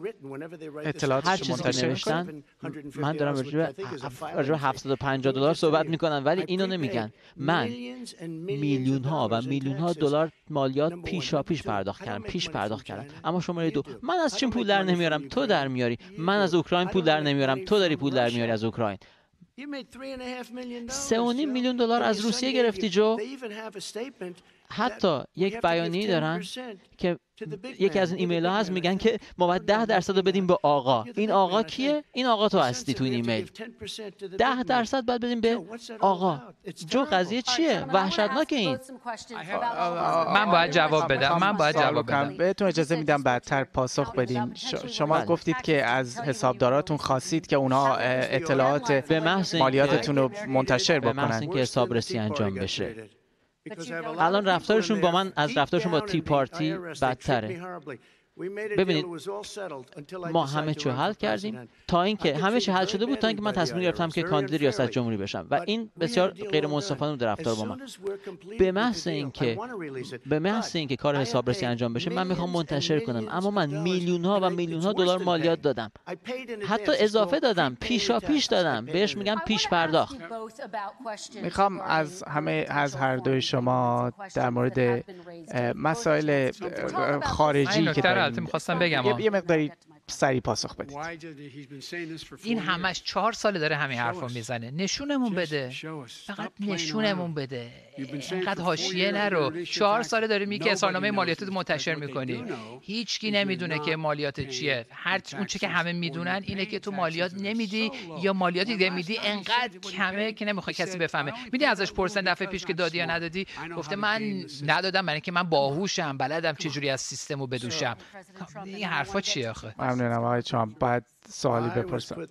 اطلاعاتش هر چیزی که نوشتن من دارم راجع به 750 دلار صحبت می‌کنم ولی اینو نمیگن. من میلیون ها و میلیون ها دلار مالیات پیشا پیش پرداخت کردم پیش پرداخت کردم. اما شماره دو من از چین پول در نمیارم تو در میاری. من از اوکراین پول در نمیارم تو داری پول در میاری از اوکراین. سه و نیم میلیون دلار از روسیه گرفتی جو. حتی یک بیانیه دارن که یکی از این ایمیل ها هست میگن که ما باید ده درصد رو بدیم به آقا. این آقا کیه؟ این آقا تو هستی تو این ایمیل. ده درصد باید بدیم به آقا. جو قضیه چیه؟ وحشتناک این. من باید جواب بدم. من باید جواب بدم. بهتون اجازه میدم بعدتر پاسخ بدیم. شما. گفتید که از حسابداراتون خواستید که اونا اطلاعات به محض اینکه- مالیاتتون رو منتشر به محض بکنن. اینکه حسابرسی انجام بشه الان رفتارشون با من از رفتارشون با تی پارتی بدتره. ببینید ما همه چی حل کردیم. تا اینکه همه چی حل شده بود تا اینکه من تصمیم گرفتم که کاندید ریاست جمهوری بشم. و این بسیار غیر منصفانه بود رفتار با من. به محض اینکه به محض اینکه کار حسابرسی انجام بشه من می‌خوام منتشر کنم اما من میلیون ها و میلیون ها دلار مالیات دادم. حتی اضافه دادم پیشا پیش دادم. بهش میگم پیش پرداخت. می‌خوام از همه از هر دوی شما در مورد مسائل خارجی که البته می‌خواستم بگم یه- مقداری سریع پاسخ بدید. این همش چهار ساله داره همین حرف رو می‌زنه. نشونمون بده. فقط نشونمون بده. اینقدر حاشیه نرو. چهار ساله داری میگه اظهارنامه مالیاتی رو منتشر می‌کنی. هیچکی نمی‌دونه که مالیات چیه. هر اون چی که همه می‌دونن اینه که تو مالیات نمیدی یا مالیاتی دیگه میدی انقدر کمه که نمی‌خواد کسی بفهمه. میدی ازش پرسن دفعه پیش که دادی یا ندادی؟ گفته من ندادم برای اینکه من باهوشم بلدم چجوری از سیستم رو بدوشم. این حرفا چیه آخه ممنونم آقای ترامپ بعد سوالی بپرسم.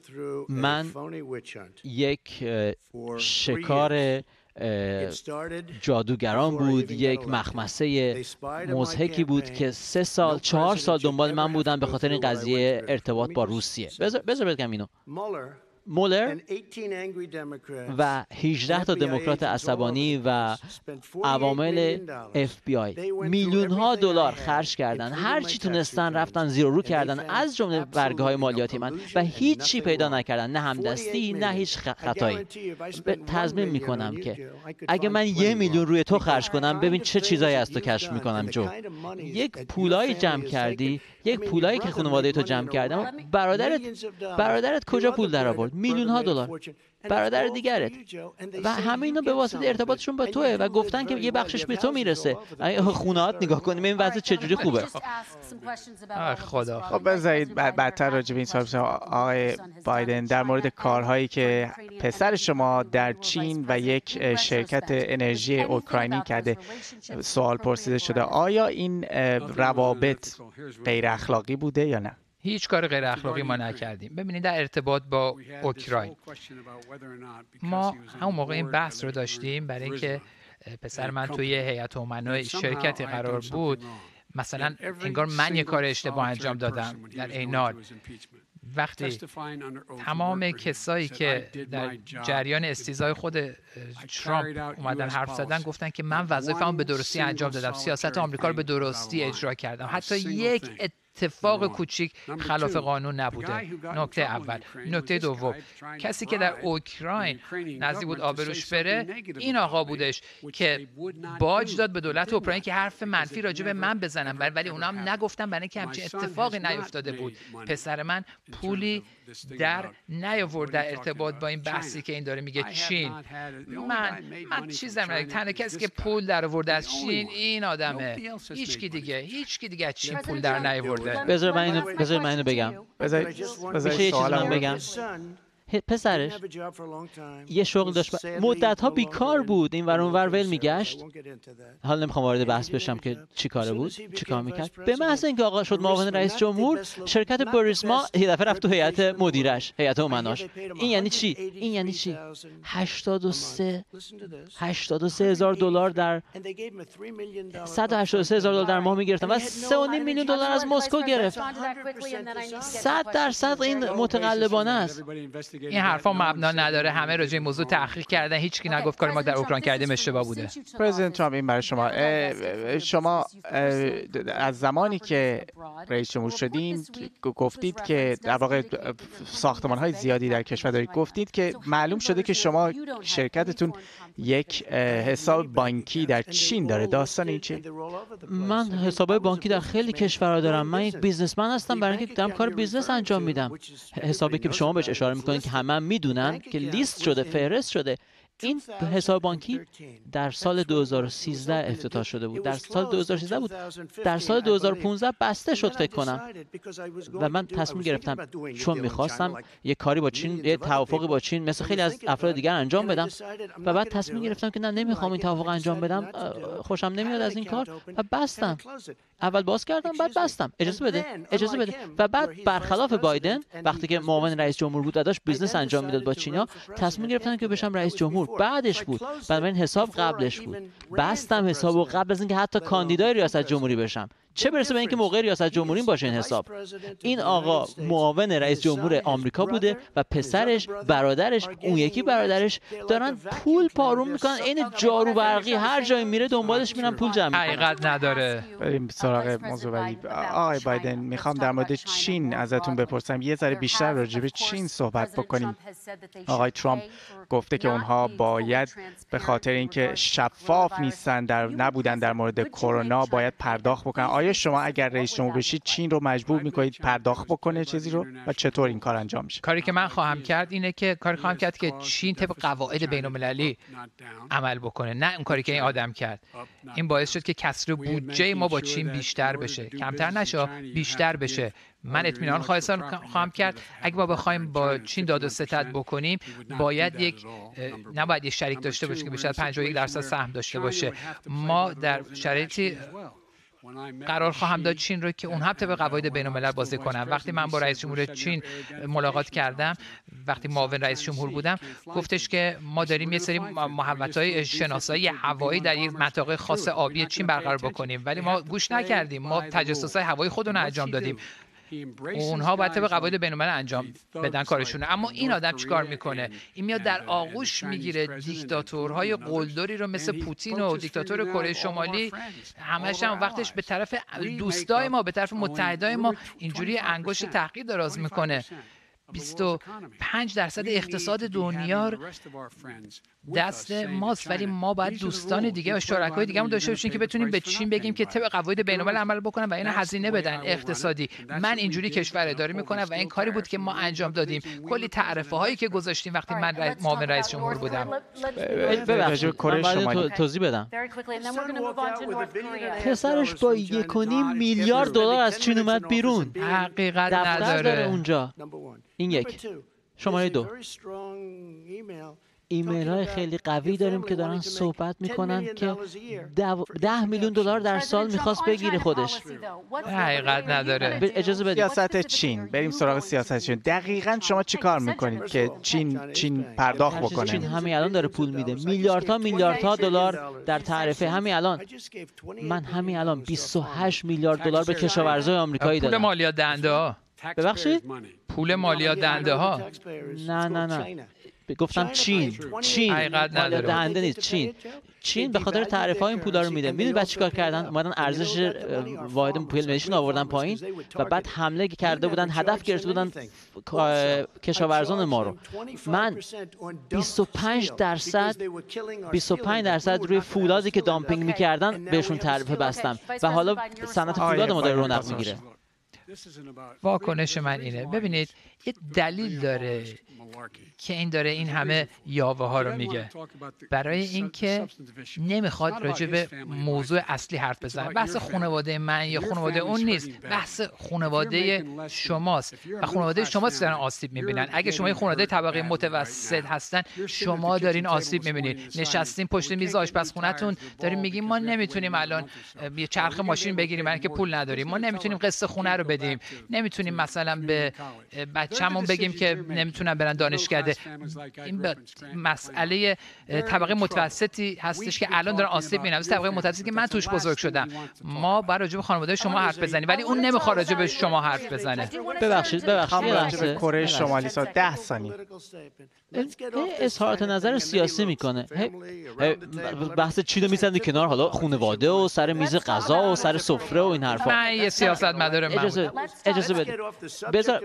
من یک شکار جادوگران بود یک مخمسه مزهکی بود که سه سال چهار سال دنبال من بودن به خاطر این قضیه ارتباط با روسیه. بذار بذار بگم اینو. مولر و 18 تا دموکرات عصبانی و عوامل FBI میلیون ها دلار خرج کردن. هر چی تونستن رفتن زیر رو کردن از جمله برگه های مالیاتی من. و هیچی پیدا نکردن. نه همدستی نه هیچ خطایی. به تضمین می‌کنم که اگه من یه میلیون روی تو خرج کنم ببین چه چیزایی از تو کشف می‌کنم جو. یک پولایی جمع کردی یک پولایی که خانواده تو جمع کردم برادرت برادرت کجا پول در آورد میلیون ها دلار. برادر دیگرت. و همه اینا به واسطه ارتباطشون با توه و گفتن که یه بخشش به تو می‌رسه. اگه خونهات نگاه کنیم این وضع چجوری خوبه؟ خدا. خب بذارید بعدتر راجع به این کنیم. آقای بایدن در مورد کارهایی که پسر شما در چین و یک شرکت انرژی اوکراینی کرده. سوال پرسیده شده. آیا این روابط غیر اخلاقی بوده یا نه؟ هیچ کار غیر اخلاقی ما نکردیم. ببینید در ارتباط با اوکراین. ما همون موقع این بحث رو داشتیم برای اینکه پسر من توی هیئت امنای شرکتی قرار بود. مثلا انگار من یه کار اشتباه انجام دادم در این حال. وقتی تمام کسایی که در جریان استیزای خود ترامپ اومدن حرف زدن گفتن که من وظایفمو به درستی انجام دادم. سیاست آمریکا رو به درستی اجرا کردم. حتی یک اتفاق کوچیک خلاف قانون نبوده. نکته اول. نکته دوم. کسی که در اوکراین نزدیک بود آبروش بره این آقا بودش که باج داد به دولت اوکراین که حرف منفی راجع به من بزنم. ولی ولی اونا هم نگفتن برای اینکه همچین اتفاقی نیفتاده بود. پسر من پولی در نیاورد در ارتباط با این بحثی که این داره میگه چین. من من چیزم ندارم. تنها کسی که پول در آورده از چین این آدمه. هیچکی دیگه هیچکی دیگه از چین پول در نیاورده بذار من اینو بذار من اینو بگم. بذارید یه من بگم. پسرش یه شغل داشت مدت ها بیکار بود. این ور ور ول میگشت. حالا نمی‌خوام وارد بحث بشم که چی کاره بود؟ چی کار می‌کرد؟ به محض اینکه آقا شد معاون رئیس جمهور شرکت بوریسما یه دفعه رفت تو هیئت مدیرش هیئت امناش. این یعنی چی؟ این یعنی چی؟ 83 83 هزار دلار در 183 هزار دلار در ماه می‌گرفتن و 3.5 میلیون دلار از مسکو گرفت 100 درصد این متقلبانه است. این حرفا مبنا نداره. همه راجع موضوع تحقیق کردن هیچ کی نگفت کاری ما در اوکراین کردیم اشتباه بوده. پرزیدنت ترامپ این برای شما شما از زمانی که رئیس جمهور شدین گفتید که در واقع ساختمان های زیادی در کشور دارید گفتید که معلوم شده که شما شرکتتون یک حساب بانکی در چین داره. داستان این چی؟ من حساب بانکی در خیلی کشورها دارم. من یک businessman هستم. برای اینکه دارم کار بیزنس انجام میدم حسابی که شما بهش اشاره می‌کنید که همه می‌دونن که لیست شده فهرست شده. این حساب بانکی در سال 2013 افتتاح شده بود. در سال 2013 بود. در سال 2015 بسته شد فکر کنم. و من تصمیم گرفتم چون می‌خواستم یه کاری با چین یه توافقی با چین مثل خیلی از افراد دیگر انجام بدم. و بعد تصمیم گرفتم که نه نمی‌خوام این توافق انجام بدم خوشم نمیاد از این کار و بستم. اول باز کردم بعد بستم. اجازه بده اجازه بده. و بعد برخلاف بایدن وقتی که معاون رئیس جمهور بود داشت بیزنس انجام می‌داد با چینا. تصمیم گرفتم که بشم رئیس جمهور. بعدش بود. بنابراین حساب قبلش بود. بستم حسابو قبل از اینکه حتی کاندیدای ریاست جمهوری بشم. چه برسه به اینکه موقع ریاست جمهوری باشه این حساب؟ این آقا معاون رئیس جمهور آمریکا بوده و پسرش برادرش اون یکی برادرش دارن پول پارون می‌کنن این جارو برقی هر جایی میره دنبالش میرن پول جمع حقیقت نداره بریم سراغ موضوع بعدی. آقای بایدن می‌خوام در مورد چین ازتون بپرسم. یه ذره بیشتر راجع به چین صحبت بکنیم. آقای ترامپ گفته که اونها باید به خاطر اینکه شفاف نیستن در نبودن در مورد کرونا باید پرداخت بکنن. آیا شما اگر رئیس جمهور بشید چین رو مجبور می‌کنید پرداخت بکنه چیزی رو؟ و چطور این کار انجام میشه؟ کاری که من خواهم کرد اینه که کاری خواهم کرد که چین طبق قواعد بین المللی عمل بکنه. نه اون کاری که این آدم کرد. این باعث شد که کسر بودجه ما با چین بیشتر بشه. کمتر نشه بیشتر بشه. من اطمینان خواهم کرد اگه ما بخوایم با چین داد و ستد بکنیم باید یک نباید یک شریک داشته باشه که بیشتر 51 درصد سهم داشته باشه. ما در شرایطی قرار خواهم داد چین رو که اون هم طبق قواعد بین الملل بازی کنم وقتی من با رئیس جمهور چین ملاقات کردم وقتی معاون رئیس جمهور بودم گفتش که ما داریم یه سری محوطه های شناسایی هوایی در یک منطقه خاص آبی چین برقرار بکنیم. ولی ما گوش نکردیم. ما تجسس های هوایی خودمون انجام دادیم. اونها باید به قواعد بین‌الملل انجام بدن کارشونه اما این آدم چیکار می‌کنه؟ این میاد در آغوش می‌گیره دیکتاتورهای قلدری رو مثل پوتین و دیکتاتور کره شمالی. همش هم وقتش به طرف دوستای ما به طرف متحدای ما اینجوری انگشت تحقیر دراز می‌کنه. 25 درصد اقتصاد دنیا دست ماست ولی ما باید دوستان دیگه و شرکای دیگه هم داشته باشیم که بتونیم به چین بگیم که طبق قواعد بین‌الملل عمل بکنن و اینا هزینه بدن اقتصادی. من اینجوری کشور اداره می‌کنم و این کاری بود که ما انجام دادیم. کلی تعرفه هایی که گذاشتیم وقتی من معاون رئیس جمهور بودم. ببخشید توضیح بدم. پسرش با یک میلیارد دلار از چین اومد بیرون. حقیقت نداره. اونجا این یک شماره دو ایمیل های خیلی قوی داریم که دارن صحبت می‌کنن که ده میلیون دلار در سال می‌خواست بگیره خودش. حقیقت نداره. اجازه بدید. سیاست چین. بریم سراغ سیاست چین. دقیقا شما چی کار می‌کنید که چین چین پرداخت بکنه؟ چین همین الان داره پول میده. میلیاردها میلیاردها دلار در تعرفه همین الان من همین الان 28 میلیارد دلار به کشاورزای آمریکایی دادم. پول مالیات دنده ها. ببخشید؟ پول مالیات دنده ها. نه نه نه گفتم چین چین. دهنده نیست. چین. چین به خاطر تعرفه های این پولا رو میده. می‌دونی بعد چیکار کردن؟ اومدن ارزش واحد پول ملیشون آوردن پایین. و بعد حمله کرده بودن هدف گرفته بودن کشاورزان ما رو. من 25 درصد 25 درصد روی فولادی که دامپینگ می‌کردن بهشون تعرفه بستم و حالا صنعت فولاد ما داره رونق می‌گیره. واکنش من اینه. ببینید یه دلیل داره که این داره این همه یاوه ها رو میگه. برای اینکه نمی‌خواد راجع به موضوع اصلی حرف بزنه. بحث خانواده من یا خانواده اون نیست. بحث خانواده شماست. و خانواده شماست دارن آسیب می‌بینن. اگه شما خانواده طبقه متوسط هستن شما دارین آسیب می‌بینید نشستین پشت میز آشپزخونهتون داریم میگیم ما نمی‌تونیم الان یه چرخ ماشین بگیریم برای که پول نداریم. ما نمی‌تونیم قسط خونه رو بدیم. نمی‌تونیم مثلا به بچه‌مون بگیم که نمی‌تونن برن دانشکده این مسئله طبقه متوسطی هستش که الان دارن آسیب می‌بینن طبقه متوسطی که من توش بزرگ شدم. ما باید راجع به خانواده شما حرف بزنیم ولی اون نمی‌خواد راجع به شما حرف بزنه. ببخشید ببخشید. کره شمالی سا 10 ثانیه اظهارات نظر سیاسی می‌کنه. بحث چی رو می‌زنی کنار حالا خانواده و سر میز غذا و سر سفره و این حرفا. من یه سیاست مدار من اجازه اجازه بده. بذار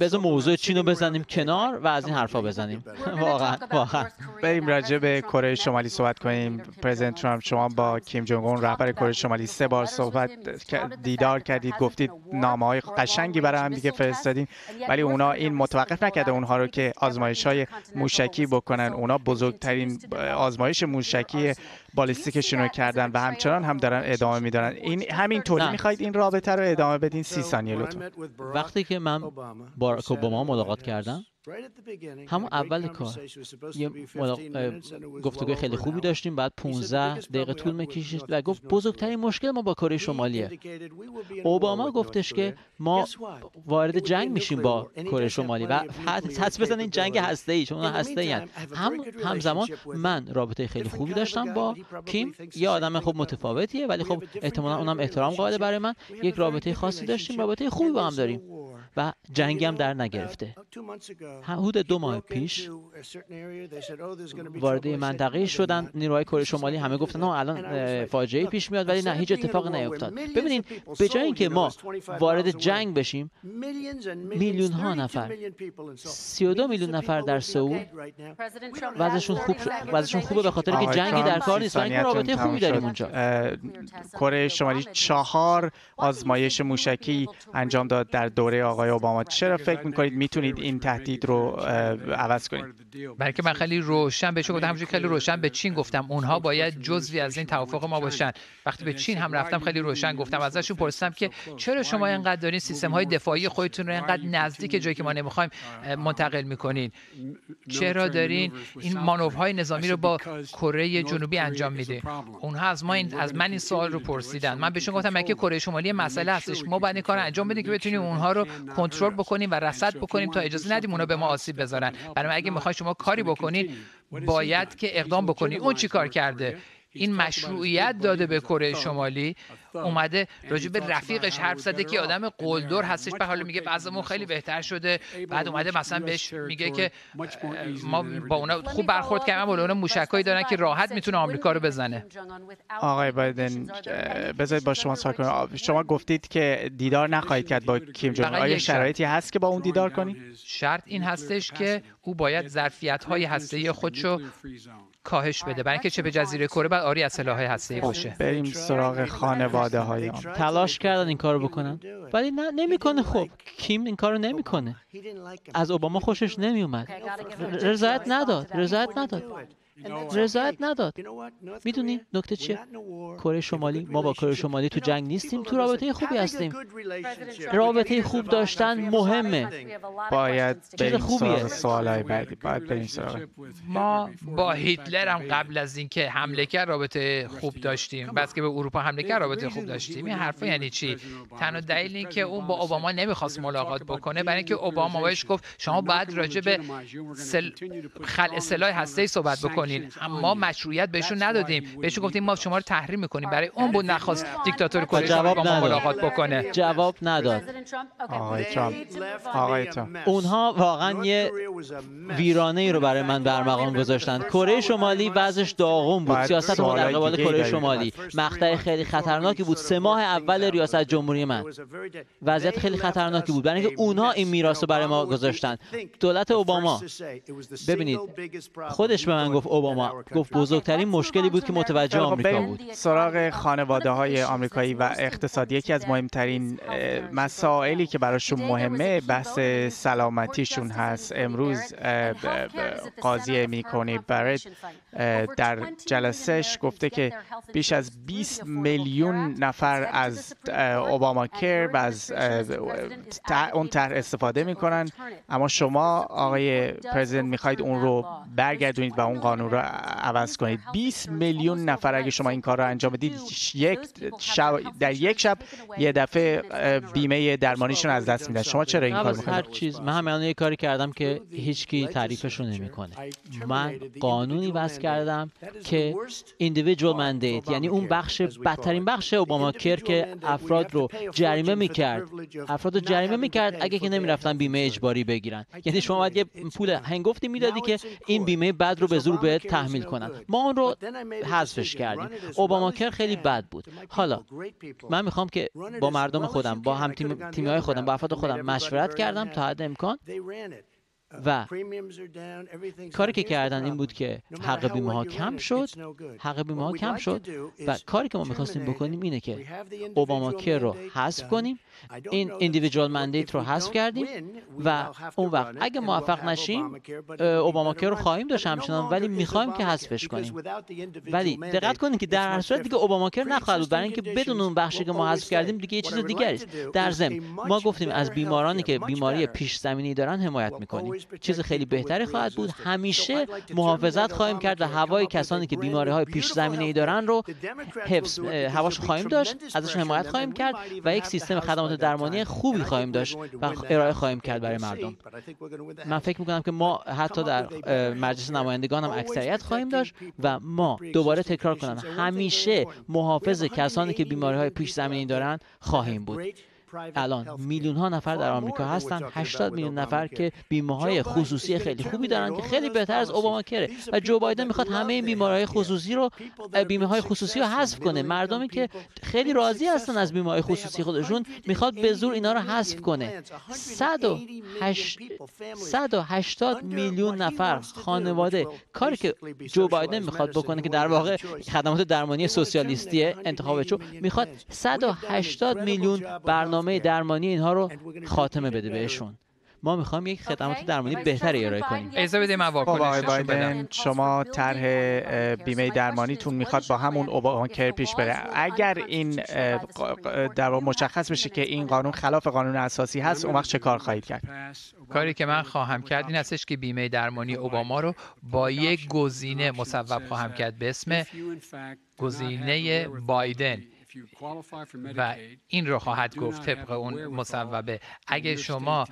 بذار موضوع چین رو بزنیم کنار و از این حرفا بزنیم. واقعا. واقعا بریم راجع به کره شمالی صحبت کنیم. پرزیدنت ترامپ شما با کیم جونگ اون رهبر کره شمالی سه بار صحبت دیدار کردید گفتید نامه های قشنگی برای هم دیگه فرستادین ولی اونا این متوقف نکرده اونها رو که آزمایش های موشکی بکنن. اونا بزرگترین آزمایش موشکی بالستیکشون رو کردن و همچنان هم دارن ادامه میدارن. این همین طوری می‌خواید این رابطه رو ادامه بدین سی ثانیه لطفا. وقتی که من باراک اوباما ملاقات کردم همون اول کار یه گفتگوی خیلی خوبی داشتیم. بعد 15 دقیقه طول می‌کشید و گفت بزرگترین مشکل ما با کره شمالیه. اوباما گفتش که ما وارد جنگ میشیم با کره شمالی و حدس بزن این جنگ هسته ای چون هسته ای هم همزمان من رابطه خیلی خوبی داشتم با کیم یه آدم خوب متفاوتیه ولی خب احتمالا اونم احترام قائل برای من. یک رابطه خاصی داشتیم رابطه خوبی با هم داریم. و جنگی هم در نگرفته. حدود دو ماه پیش وارد منطقه شدن نیروهای کره شمالی. همه گفتن نه الان فاجعه پیش میاد. ولی نه هیچ اتفاق نیفتاد. ببینید به جای اینکه ما وارد جنگ بشیم میلیون ها نفر 32 میلیون نفر در سئول وضعشون خوب وضعشون خوبه به خاطر که جنگی در کار نیست ولی رابطه خوبی داریم اونجا. کره شمالی چهار آزمایش موشکی انجام داد در دوره آقای اوباما چرا فکر می‌کنید می‌تونید این تهدید رو عوض کنید؟ برای که من خیلی روشن بهش گفتم همونجوری خیلی روشن به چین گفتم. اونها باید جزوی از این توافق ما باشن. وقتی به چین هم رفتم خیلی روشن گفتم. ازشون پرسیدم که چرا شما اینقدر دارین سیستم های دفاعی خودتون رو اینقدر نزدیک جایی که ما نمی‌خوایم منتقل می‌کنین؟ چرا دارین این مانورهای نظامی رو با کره جنوبی انجام میده اونها از ما این از من این سوال رو پرسیدن. من بهشون گفتم مگه کره شمالی مسئله هستش؟ ما باید این کار انجام بدیم که بتونیم اونها رو کنترل بکنیم و رصد بکنیم تا اجازه ندیم اونا به ما آسیب بزنن برای اگه می‌خواین شما کاری بکنین باید که اقدام بکنین اون چی کار کرده؟ این مشروعیت داده به کره شمالی. اومده راجع به رفیقش حرف زده که آدم قلدر هستش به حال میگه وضعمون خیلی بهتر شده. بعد اومده مثلا بهش میگه که ما با اونا خوب برخورد کردیم ولی اونا موشکایی دارن که راحت می‌تونه آمریکا رو بزنه. آقای بایدن بذارید با شما سوال کنم. شما گفتید که دیدار نخواهید کرد با کیم جونگ آیا شرایطی هست که با اون دیدار کنید؟ شرط این هستش که او باید ظرفیت های هسته‌ای خودشو کاهش بده. برای اینکه چه به جزیره کره بعد آری از سلاح‌های هسته‌ای باشه. بریم سراغ خانواده های تلاش کردن این کارو بکنن. ولی نه نمی‌کنه. خب کیم این کارو نمی‌کنه. از اوباما خوشش نمیومد رضایت نداد رضایت نداد. رضایت نداد. می‌دونی نکته چیه؟ کره شمالی ما با کره شمالی تو جنگ نیستیم تو رابطه خوبی هستیم. رابطه خوب داشتن مهمه. باید بریم خوبیه. سوالای بعدی. باید بریم ما با هیتلر هم قبل از اینکه حمله کرد رابطه خوب داشتیم. بس که به اروپا حمله کرد رابطه خوب داشتیم. این حرفا یعنی چی؟ تنها دلیل این که اون با اوباما نمی‌خواست ملاقات بکنه برای اینکه اوباما بهش گفت شما باید راجع به سل... خلع سلاح هسته‌ای صحبت بکنید اما مشروعیت بهشون ندادیم. بهشون گفتیم ما شما رو تحریم می‌کنیم. برای اون بود نخواست دیکتاتور کره جواب با ملاقات بکنه. جواب نداد. آقای ترامپ. آقای اونها واقعا یه ویرانه ای رو برای من برمغان گذاشتن. کره شمالی وضعش داغون بود. سیاست ما در قبال کره شمالی. مقطع خیلی خطرناکی بود. سه ماه اول ریاست جمهوری من. وضعیت خیلی خطرناکی بود. برای اینکه اونها این میراث رو برای ما گذاشتن. دولت اوباما. ببینید خودش به من گفت اوباما. گفت بزرگترین مشکلی بود که متوجه خب، آمریکا بود. سراغ خانواده های آمریکایی و اقتصادی. یکی از مهمترین مسائلی که براشون مهمه بحث سلامتیشون هست. امروز قاضی می‌کنی برد در جلسهش گفته که بیش از 20 میلیون نفر از اوباما کر و از اون طرح استفاده می‌کنن. اما شما آقای پرزیدنت می‌خواید اون رو برگردونید و اون قانون رو عوض کنید. 20 میلیون نفر اگه شما این کار رو انجام بدید یک شب در یک شب یه دفعه بیمه درمانیشون از دست میدن. شما چرا این کار می‌کنید؟ هر چیز من همه یه کاری کردم که هیچکی تعریفشون نمی‌کنه. من قانونی وضع کردم که individual mandate یعنی اون بخش بدترین بخش اوباما کر که افراد رو جریمه می‌کرد. افراد رو جریمه می‌کرد اگه که نمی‌رفتن بیمه اجباری بگیرن. یعنی شما باید یه پول هنگفتی می‌دادی که این بیمه بد رو به زور بهت تحمیل کنن. ما اون رو حذفش کردیم. اوباما کر خیلی بد بود. حالا من می‌خوام که با مردم خودم با هم تیم های خودم با افراد خودم مشورت کردم تا حد امکان. و کاری که کردن این بود که حق بیمه ها کم شد حق بیمه ها کم شد و کاری که ما می‌خواستیم بکنیم اینه که اوباما کر رو حذف کنیم. این اندیویدوال مندیت رو حذف کردیم و اون وقت اگه موفق نشیم اوباما کر رو خواهیم داشت همچنان ولی می‌خوایم که حذفش کنیم. ولی دقت کنید که در هر صورت دیگه اوباما کر نخواهد بود برای اینکه بدون اون بخشی که ما حذف کردیم دیگه یه چیز دیگری است. در ضمن ما گفتیم از بیمارانی که بیماری پیش زمینی دارن حمایت می‌کنیم چیز خیلی بهتری خواهد بود. همیشه محافظت خواهیم کرد و هوای کسانی که بیماری های پیش زمینه ای دارن رو حفظ هواش خواهیم داشت ازشون حمایت خواهیم کرد و یک سیستم خدمات درمانی خوبی خواهیم داشت و ارائه خواهیم کرد برای مردم. من فکر می‌کنم که ما حتی در مجلس نمایندگان هم اکثریت خواهیم داشت و ما دوباره تکرار کنم همیشه محافظ کسانی که بیماری های پیش زمینی دارن خواهیم بود. الان میلیون ها نفر در آمریکا هستن. 80 میلیون نفر که بیمه های خصوصی خیلی خوبی دارن که خیلی بهتر از اوباما کره و جو بایدن می‌خواد همه این بیماری های خصوصی رو بیمه های خصوصی رو حذف کنه. مردمی که خیلی راضی هستن از بیمه های خصوصی خودشون می‌خواد به زور اینا رو حذف کنه. 180 میلیون نفر خانواده. کاری که جو بایدن می‌خواد بکنه که در واقع خدمات درمانی سوسیالیستی انتخاب چو می‌خواد 180 میلیون برنامه برنامه درمانی اینها رو خاتمه بده بهشون. ما می‌خوایم یک خدمات درمانی بهتری ارائه کنیم. اجازه بده من خب بایدن شما طرح بیمه درمانیتون می‌خواد با همون اوباما کر پیش بره. اگر این در مشخص بشه که این قانون خلاف قانون اساسی هست اون وقت چه کار خواهید کرد؟ کاری که من خواهم کرد این هستش که بیمه درمانی اوباما رو با یک گزینه مصوب خواهم کرد به اسم گزینه بایدن. و این رو خواهد گفت طبق اون مصوبه. اگه شما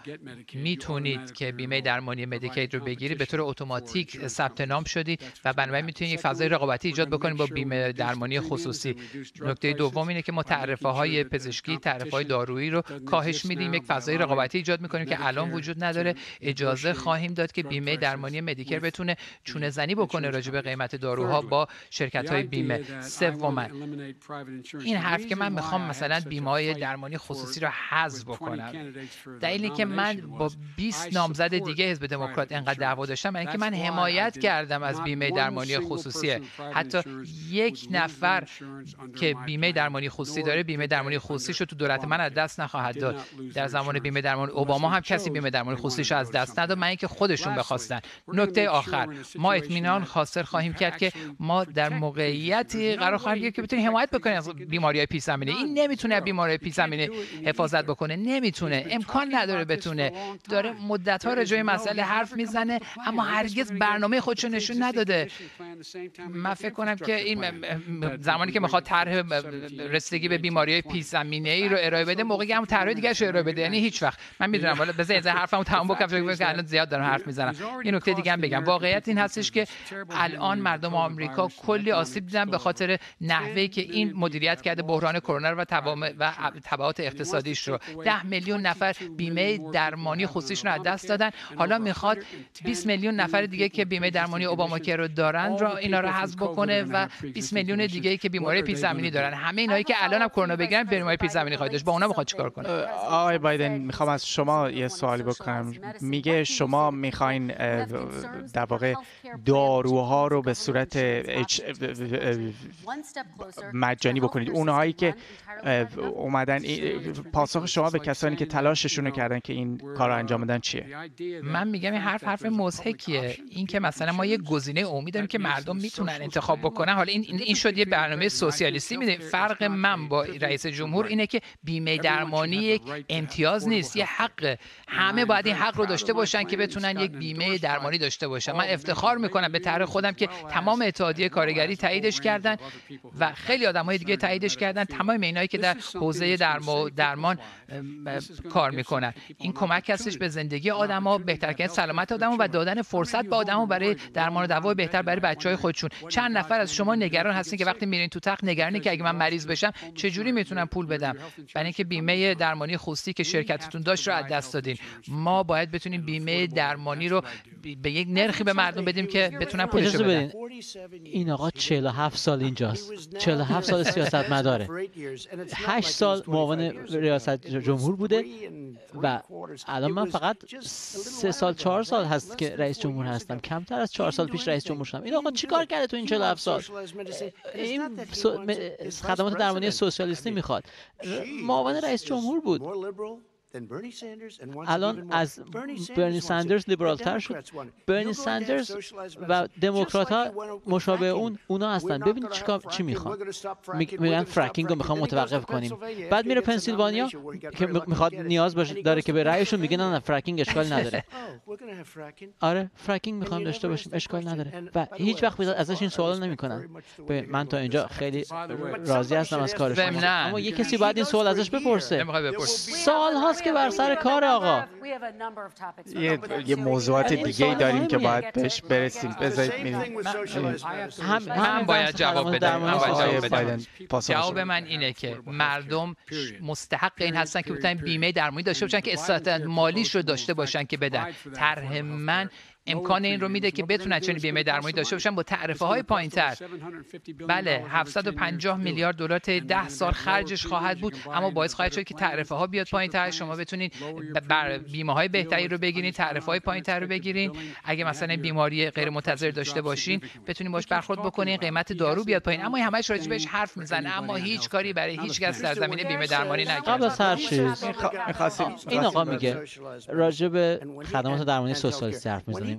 می‌تونید که بیمه درمانی مدیکید رو بگیرید به طور اتوماتیک ثبت نام شدید و بنابراین می‌تونید یک فضای رقابتی ایجاد بکنید با بیمه درمانی خصوصی. نکته دوم اینه که ما تعرفه های پزشکی تعرفه های دارویی رو کاهش میدیم یک فضای رقابتی ایجاد می‌کنیم که الان وجود نداره. اجازه خواهیم داد که بیمه درمانی مدیکر بتونه چونه زنی بکنه راجع به قیمت داروها با شرکت های بیمه. سوم این حرف که من می‌خوام مثلا بیمه درمانی خصوصی رو حذف بکنم. دلیلی که من با 20 نامزد دیگه حزب دموکرات انقدر دعوا داشتم اینکه من حمایت کردم از بیمه درمانی خصوصی. حتی یک نفر که بیمه درمانی خصوصی داره بیمه درمانی خصوصیش رو تو دولت من از دست نخواهد داد. در زمان بیمه درمانی اوباما هم کسی بیمه درمانی خصوصیش از دست نداد من اینکه خودشون بخواستن. نکته آخر. ما اطمینان خاصر خواهیم کرد که ما در موقعیتی قرار خواهیم گرفت که بتونیم حمایت بکنیم از بیماری پیش زمینه این نمی‌تونه بیماری پیش زمینه حفاظت بکنه. نمی‌تونه. امکان نداره بتونه. داره مدت ها راجع مسئله حرف می‌زنه اما هرگز برنامه خودشو نشون نداده. من فکر کنم که این زمانی که می‌خواد طرح رسیدگی به بیماری های پیش زمینه ای رو ارائه بده موقعی هم طرح دیگه رو ارائه بده. یعنی هیچ وقت. من می‌دونم حالا بذار این حرفمو تمام بکنم که الان زیاد دارم حرف می‌زنم. این نکته دیگه هم بگم واقعیت این هستش که الان مردم آمریکا کلی آسیب دیدن به خاطر نحوهی که این مدیریت کرده بحران کرونا و و تبعات اقتصادیش رو. ده میلیون نفر بیمه درمانی خصوصیشون رو از دست دادن. حالا می‌خواد 20 میلیون نفر دیگه که بیمه درمانی اوباما رو دارن را اینا رو حذف بکنه و 20 میلیون دیگه که بیماری پیش زمینی دارن. همه اینایی که الان هم کرونا بگیرن بیماری پیش زمینی خواهد داشت با اونا می‌خواد چیکار کنه؟ آقای بایدن می‌خوام از شما یه سوالی بکنم. میگه شما می‌خواین در واقع داروها رو به صورت مجانی بکنید اونهایی که اومدن پاسخ شما به کسانی که تلاششون رو کردن که این کار رو انجام بدن چیه؟ من میگم این حرف حرف مضحکیه. این که مثلا ما یه گزینه عمومی داریم که مردم می‌تونن انتخاب بکنن. حالا این این شد یه برنامه سوسیالیستی میده فرق من با رئیس جمهور اینه که بیمه درمانی یک امتیاز نیست. یه حق همه باید این حق رو داشته باشن که بتونن یک بیمه درمانی داشته باشن. من افتخار می‌کنم به طرح خودم که تمام اتحادیه کارگری تاییدش کردن و خیلی آدمای دیگه تاییدش کردن تمام اینایی که در حوزه درمان کار می‌کنن. این کمک هستش به زندگی آدما بهتر کردن سلامت آدما و دادن فرصت به آدما برای درمان و دوای بهتر برای بچهای خودشون. چند نفر از شما نگران هستین که وقتی میرین تو تخت نگرانی که اگه من مریض بشم چه جوری می‌تونم پول بدم؟ برای اینکه بیمه درمانی خصوصی که شرکتتون داشت رو از دست دادین. ما باید بتونیم بیمه درمانی رو به یک نرخی به مردم بدیم که بتونن پولش بدن این آقا 47 سال اینجاست 47 سال سیاست مداره 8 سال معاون ریاست جمهور بوده و الان من فقط سه سال چهار سال هست که رئیس جمهور هستم. کمتر از چهار سال پیش رئیس جمهور شدم. این آقا چیکار کرده تو این 47 سال؟ این خدمات درمانی سوسیالیستی می‌خواد. معاون رئیس جمهور بود. الان از برنی ساندرز لیبرالتر شد. برنی ساندرز و دموکرات ها مشابه اون اونا هستن. ببینید چیکار چی می‌خوان. میگن fracking رو می‌خوام متوقف کنیم. بعد میره پنسیلوانیا که می‌خواد نیاز باشه داره که به رأیشون میگه نه نه fracking اشکال نداره. آره fracking می‌خوام داشته باشیم. اشکال نداره. و هیچ وقت ازش این سوال نمی‌کنن. من تا اینجا خیلی راضی هستم از کارش اما یه کسی باید این سوال ازش بپرسه سال هاست که بر سر کار آقا. یه, یه موضوعات دیگه ای داریم که باید بهش برسیم. بذارید هم, هم باید جواب بدم جواب من اینه که مردم مستحق این هستن که بتونن بیمه درمانی داشته باشن که استعداد مالیش رو داشته باشن که بدن. طرح من امکان این رو میده که بتونن چنین بیمه درمانی داشته باشن. با تعرفه های پایین تر. بله 750 میلیارد دلار تا 10 سال خرجش خواهد بود. اما باعث خواهد شد که تعرفه ها بیاد پایین تر. شما بتونید بر بیمه های بهتری رو بگیرید تعرفه های پایین تر رو بگیرید اگه مثلا بیماری غیر منتظر داشته باشین بتونید باش برخورد بکنین قیمت دارو بیاد پایین. اما همش راجع بهش حرف می‌زنه. اما هیچ کاری برای هیچ کس در زمینه بیمه درمانی نکرده قبل از هر چیز این آقا میگه راجع به خدمات درمانی سوسیالیستی حرف می‌زنیم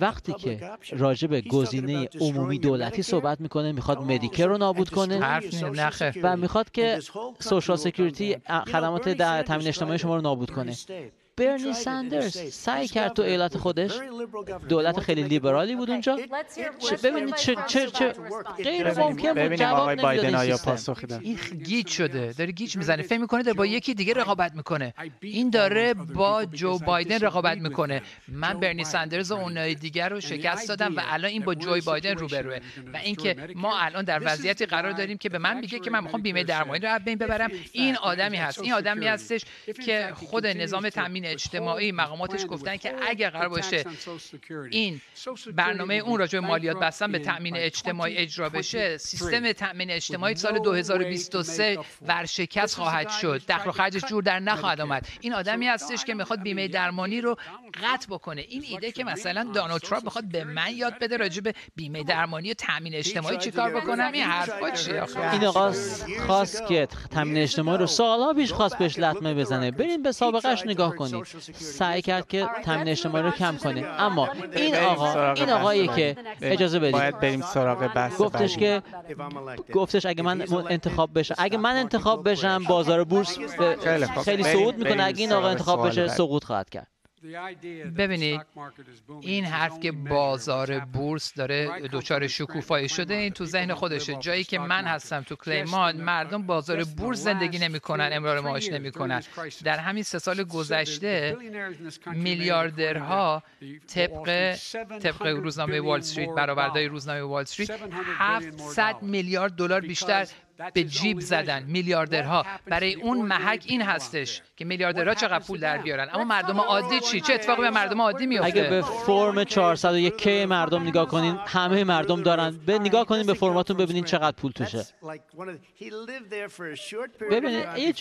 وقتی که راجع به گزینه عمومی دولتی صحبت می‌کنه می‌خواد Medicare رو نابود کنه. و می‌خواد که social security خدمات تامین اجتماعی شما رو نابود کنه. برنی ساندرز سعی کرد تو ایالت خودش دولت خیلی لیبرالی بود اونجا ببینید چه چه چه غیر ممکن بود جواب بایدن آیا پاسخی این گیج شده داره گیج می‌زنه فکر می‌کنه داره با یکی دیگه رقابت می‌کنه این داره با جو بایدن رقابت می‌کنه من برنی ساندرز و اونای دیگر رو شکست دادم و الان این با جو بایدن روبروه و اینکه ما الان در وضعیتی قرار داریم که به من میگه که من می‌خوام بیمه درمانی رو بین ببرم این آدمی هست این آدمی هستش که خود نظام تامین اجتماعی مقاماتش گفتن که اگر قرار باشه این برنامه اون راجع به مالیات بستن به تامین اجتماعی اجرا بشه سیستم تامین اجتماعی سال 2023 ورشکست خواهد شد. دخل و خرجش جور در نخواهد آمد این آدمی هستش که می‌خواد بیمه درمانی رو قطع بکنه. این ایده که مثلا دونالد ترامپ بخواد به من یاد بده راجع به بیمه درمانی و تامین اجتماعی چیکار بکنم؟ این حرفا چیه این آقا خواست که تامین اجتماعی رو سالها پیش خواست بهش لطمه بزنه بریم به سابقش نگاه کنید سعی کرد که تامین اجتماعی رو کم کنه. اما این آقا این آقایی که اجازه بدید. باید بریم سراغ بحث گفتش که گفتش اگه من انتخاب بشم اگه من انتخاب بشم بازار بورس خیلی صعود می‌کنه. اگه این آقا انتخاب بشه سقوط خواهد کرد. ببینید این حرف که بازار بورس داره دچار شکوفایی شده این تو ذهن خودشه جایی که من هستم تو کلیمان مردم بازار بورس زندگی نمی‌کنن امرار معاش نمی‌کنن. در همین سه سال گذشته میلیاردرها طبق طبق روزنامه وال استریت برآوردهای روزنامه وال استریت 700 میلیارد دلار بیشتر به جیب زدن میلیاردرها. برای اون محک این هستش که میلیاردرها چقدر پول در بیارن. اما مردم عادی چی؟ چه اتفاقی به مردم عادی میفته؟ اگه به فرم 401 کی مردم نگاه کنین همه مردم دارن. به نگاه کنین به فرماتون ببینین چقدر پول توشه. ببینید یه,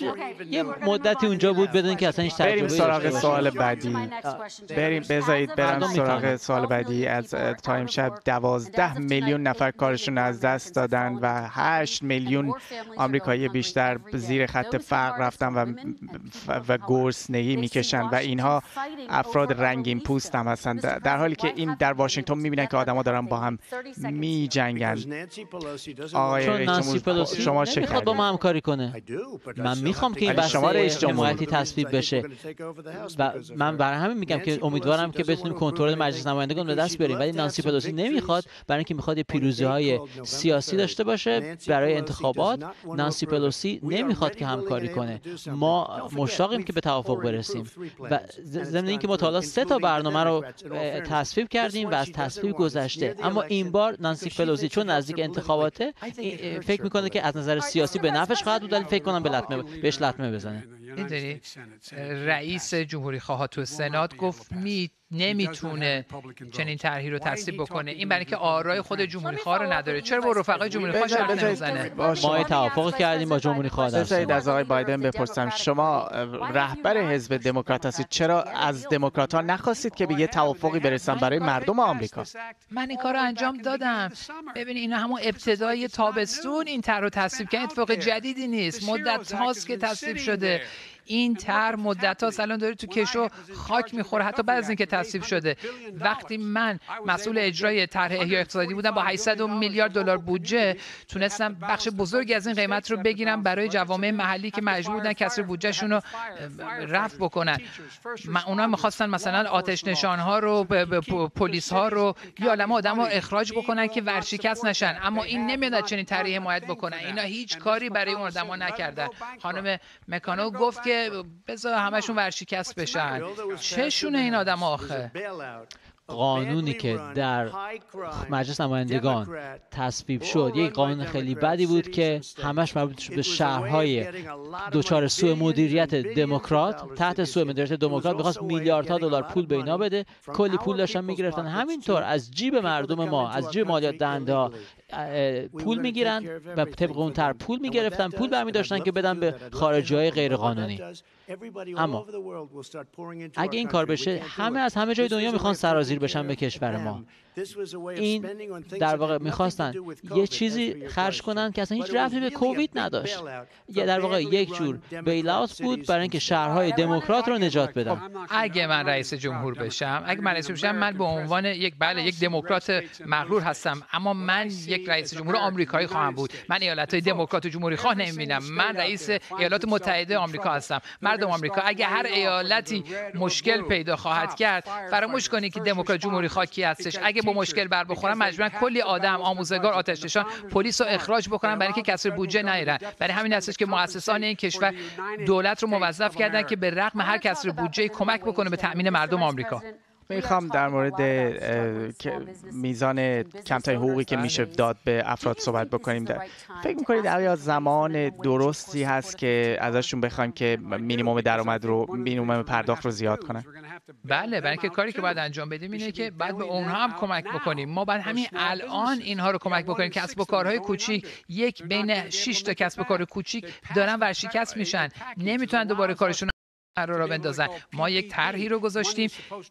یه مدتی اونجا بود بدون که اصلا هیچ بریم سراغ سوال بعدی. بریم بذارید برم سراغ سوال بعدی. از تا امشب دوازده میلیون نفر کارشون از دست دادن و هشت میلیون آمریکایی بیشتر زیر خط فقر رفتن و و گرسنگی می‌کشن و اینها افراد رنگین پوست هم هستن. در حالی که این در واشنگتن می‌بینن که آدما دارن با هم میجنگن. آقای نانسی پلوسی شما چه می‌خواد با ما همکاری کنه. من می‌خوام که این بحث حمایتی تصویب بشه. و من برای همین میگم که امیدوارم که بتونیم کنترل مجلس نمایندگان به دست بیاریم. ولی نانسی پلوسی نمی‌خواد. برای اینکه می‌خواد پیروزی های سیاسی داشته باشه برای انتخابات نانسی پلوسی نمی‌خواد که همکاری کنه. ما مشتاقیم که به توافق برسیم و ضمن اینکه ما تا حالا سه تا برنامه رو تصویب کردیم و از تصویب گذشته. اما این بار نانسی پلوسی چون نزدیک انتخاباته فکر می‌کنه که از نظر سیاسی به نفعش خواهد بود ولی فکر کنم به لطمه بهش لطمه بزنه. می‌دونی رئیس جمهوری خواه تو سنات گفت می نمی‌تونه چنین طرحی رو تصویب بکنه؟ این برای اینکه آرای خود جمهوری خواه رو نداره. چرا با رفقای جمهوری خواه حرف نمی‌زنه ما توافق کردیم با جمهوری خواه بذارید از آقای بایدن بپرسم. شما رهبر حزب دموکرات هستید چرا از دموکرات ها نخواستید که به یه توافقی برسن برای مردم آمریکا. من این کار رو انجام دادم. ببینید اینا همون ابتدای تابستون این طرح رو تصویب کردن اتفاق جدیدی نیست. مدت هاست که تصویب شده. این طرح مدت ها الان داره تو کشو خاک می‌خوره. حتی بعد از اینکه تصویب شده. وقتی من مسئول اجرای طرح احیا اقتصادی بودم با 800 میلیارد دلار بودجه تونستم بخش بزرگی از این قیمت رو بگیرم برای جوامع محلی که مجبور بودن کسر بودجهشون رو رفع بکنن. اونا می‌خواستن مثلا آتش نشان ها رو پلیس ها رو یا عالم آدم ها اخراج بکنن که ورشکست نشن. اما این نمیاد چنین طرحی حمایت بکنن. اینا هیچ کاری برای اون آدما نکردن. خانم مکانو گفت که بذار همشون ورشکست بشن. چشونه این آدم آخه؟ قانونی که در مجلس نمایندگان تصویب شد. یک قانون خیلی بدی بود که همش مربوط به شهرهای دچار سوء مدیریت دموکرات تحت سوء مدیریت دموکرات می‌خواست میلیاردها دلار پول به اینا بده. کلی پول داشتن می‌گرفتن. همینطور از جیب مردم ما از جیب مالیات دهنده ها پول می‌گیرن و طبق اون تر پول می‌گرفتن پول برمی داشتن که بدن به خارجی های غیر قانونی اما اگه این کار بشه همه از همه جای دنیا می‌خوان سرازیر بشن به کشور ما. این در واقع می‌خواستن یه چیزی خرج کنن که اصلا هیچ رفتی به کووید نداشت. یه در واقع یک جور بیلاوت بود برای اینکه شهرهای دموکرات رو نجات بدن. اگه من رئیس جمهور بشم اگه من رئیس بشم من به عنوان یک بله یک دموکرات مغرور هستم. اما من یک رئیس جمهور آمریکایی خواهم بود. من ایالت های دموکرات و جمهوری خواه نمی‌بینم. من رئیس ایالات متحده آمریکا هستم. مردم آمریکا اگه هر ایالتی مشکل پیدا خواهد کرد فراموش کنید که دموکرات جمهوری خواه کی هستش اگه با مشکل بر بخورن مجبورن کلی آدم آموزگار آتش نشان پلیس رو اخراج بکنن برای اینکه کسر بودجه نیرن برای همین هستش که مؤسسان این کشور دولت رو موظف کردن که به رغم هر کسر بودجه کمک بکنه به تامین مردم آمریکا. می‌خوام در مورد میزان کمترین حقوقی که میشه داد به افراد صحبت بکنیم؟ در فکر می‌کنید آیا زمان درستی هست که ازشون بخوایم که مینیمم درآمد رو مینیمم پرداخت رو زیاد کنن بله برای اینکه کاری که باید انجام بدیم اینه که بعد به اونها هم کمک بکنیم. ما بعد همین الان اینها رو کمک بکنیم کسب و کارهای کوچیک یک بین 6 تا کسب و کار کوچیک دارن ورشکست میشن. نمی‌تونن دوباره کارشون رو بندازن. ما یک طرحی رو گذاشتیم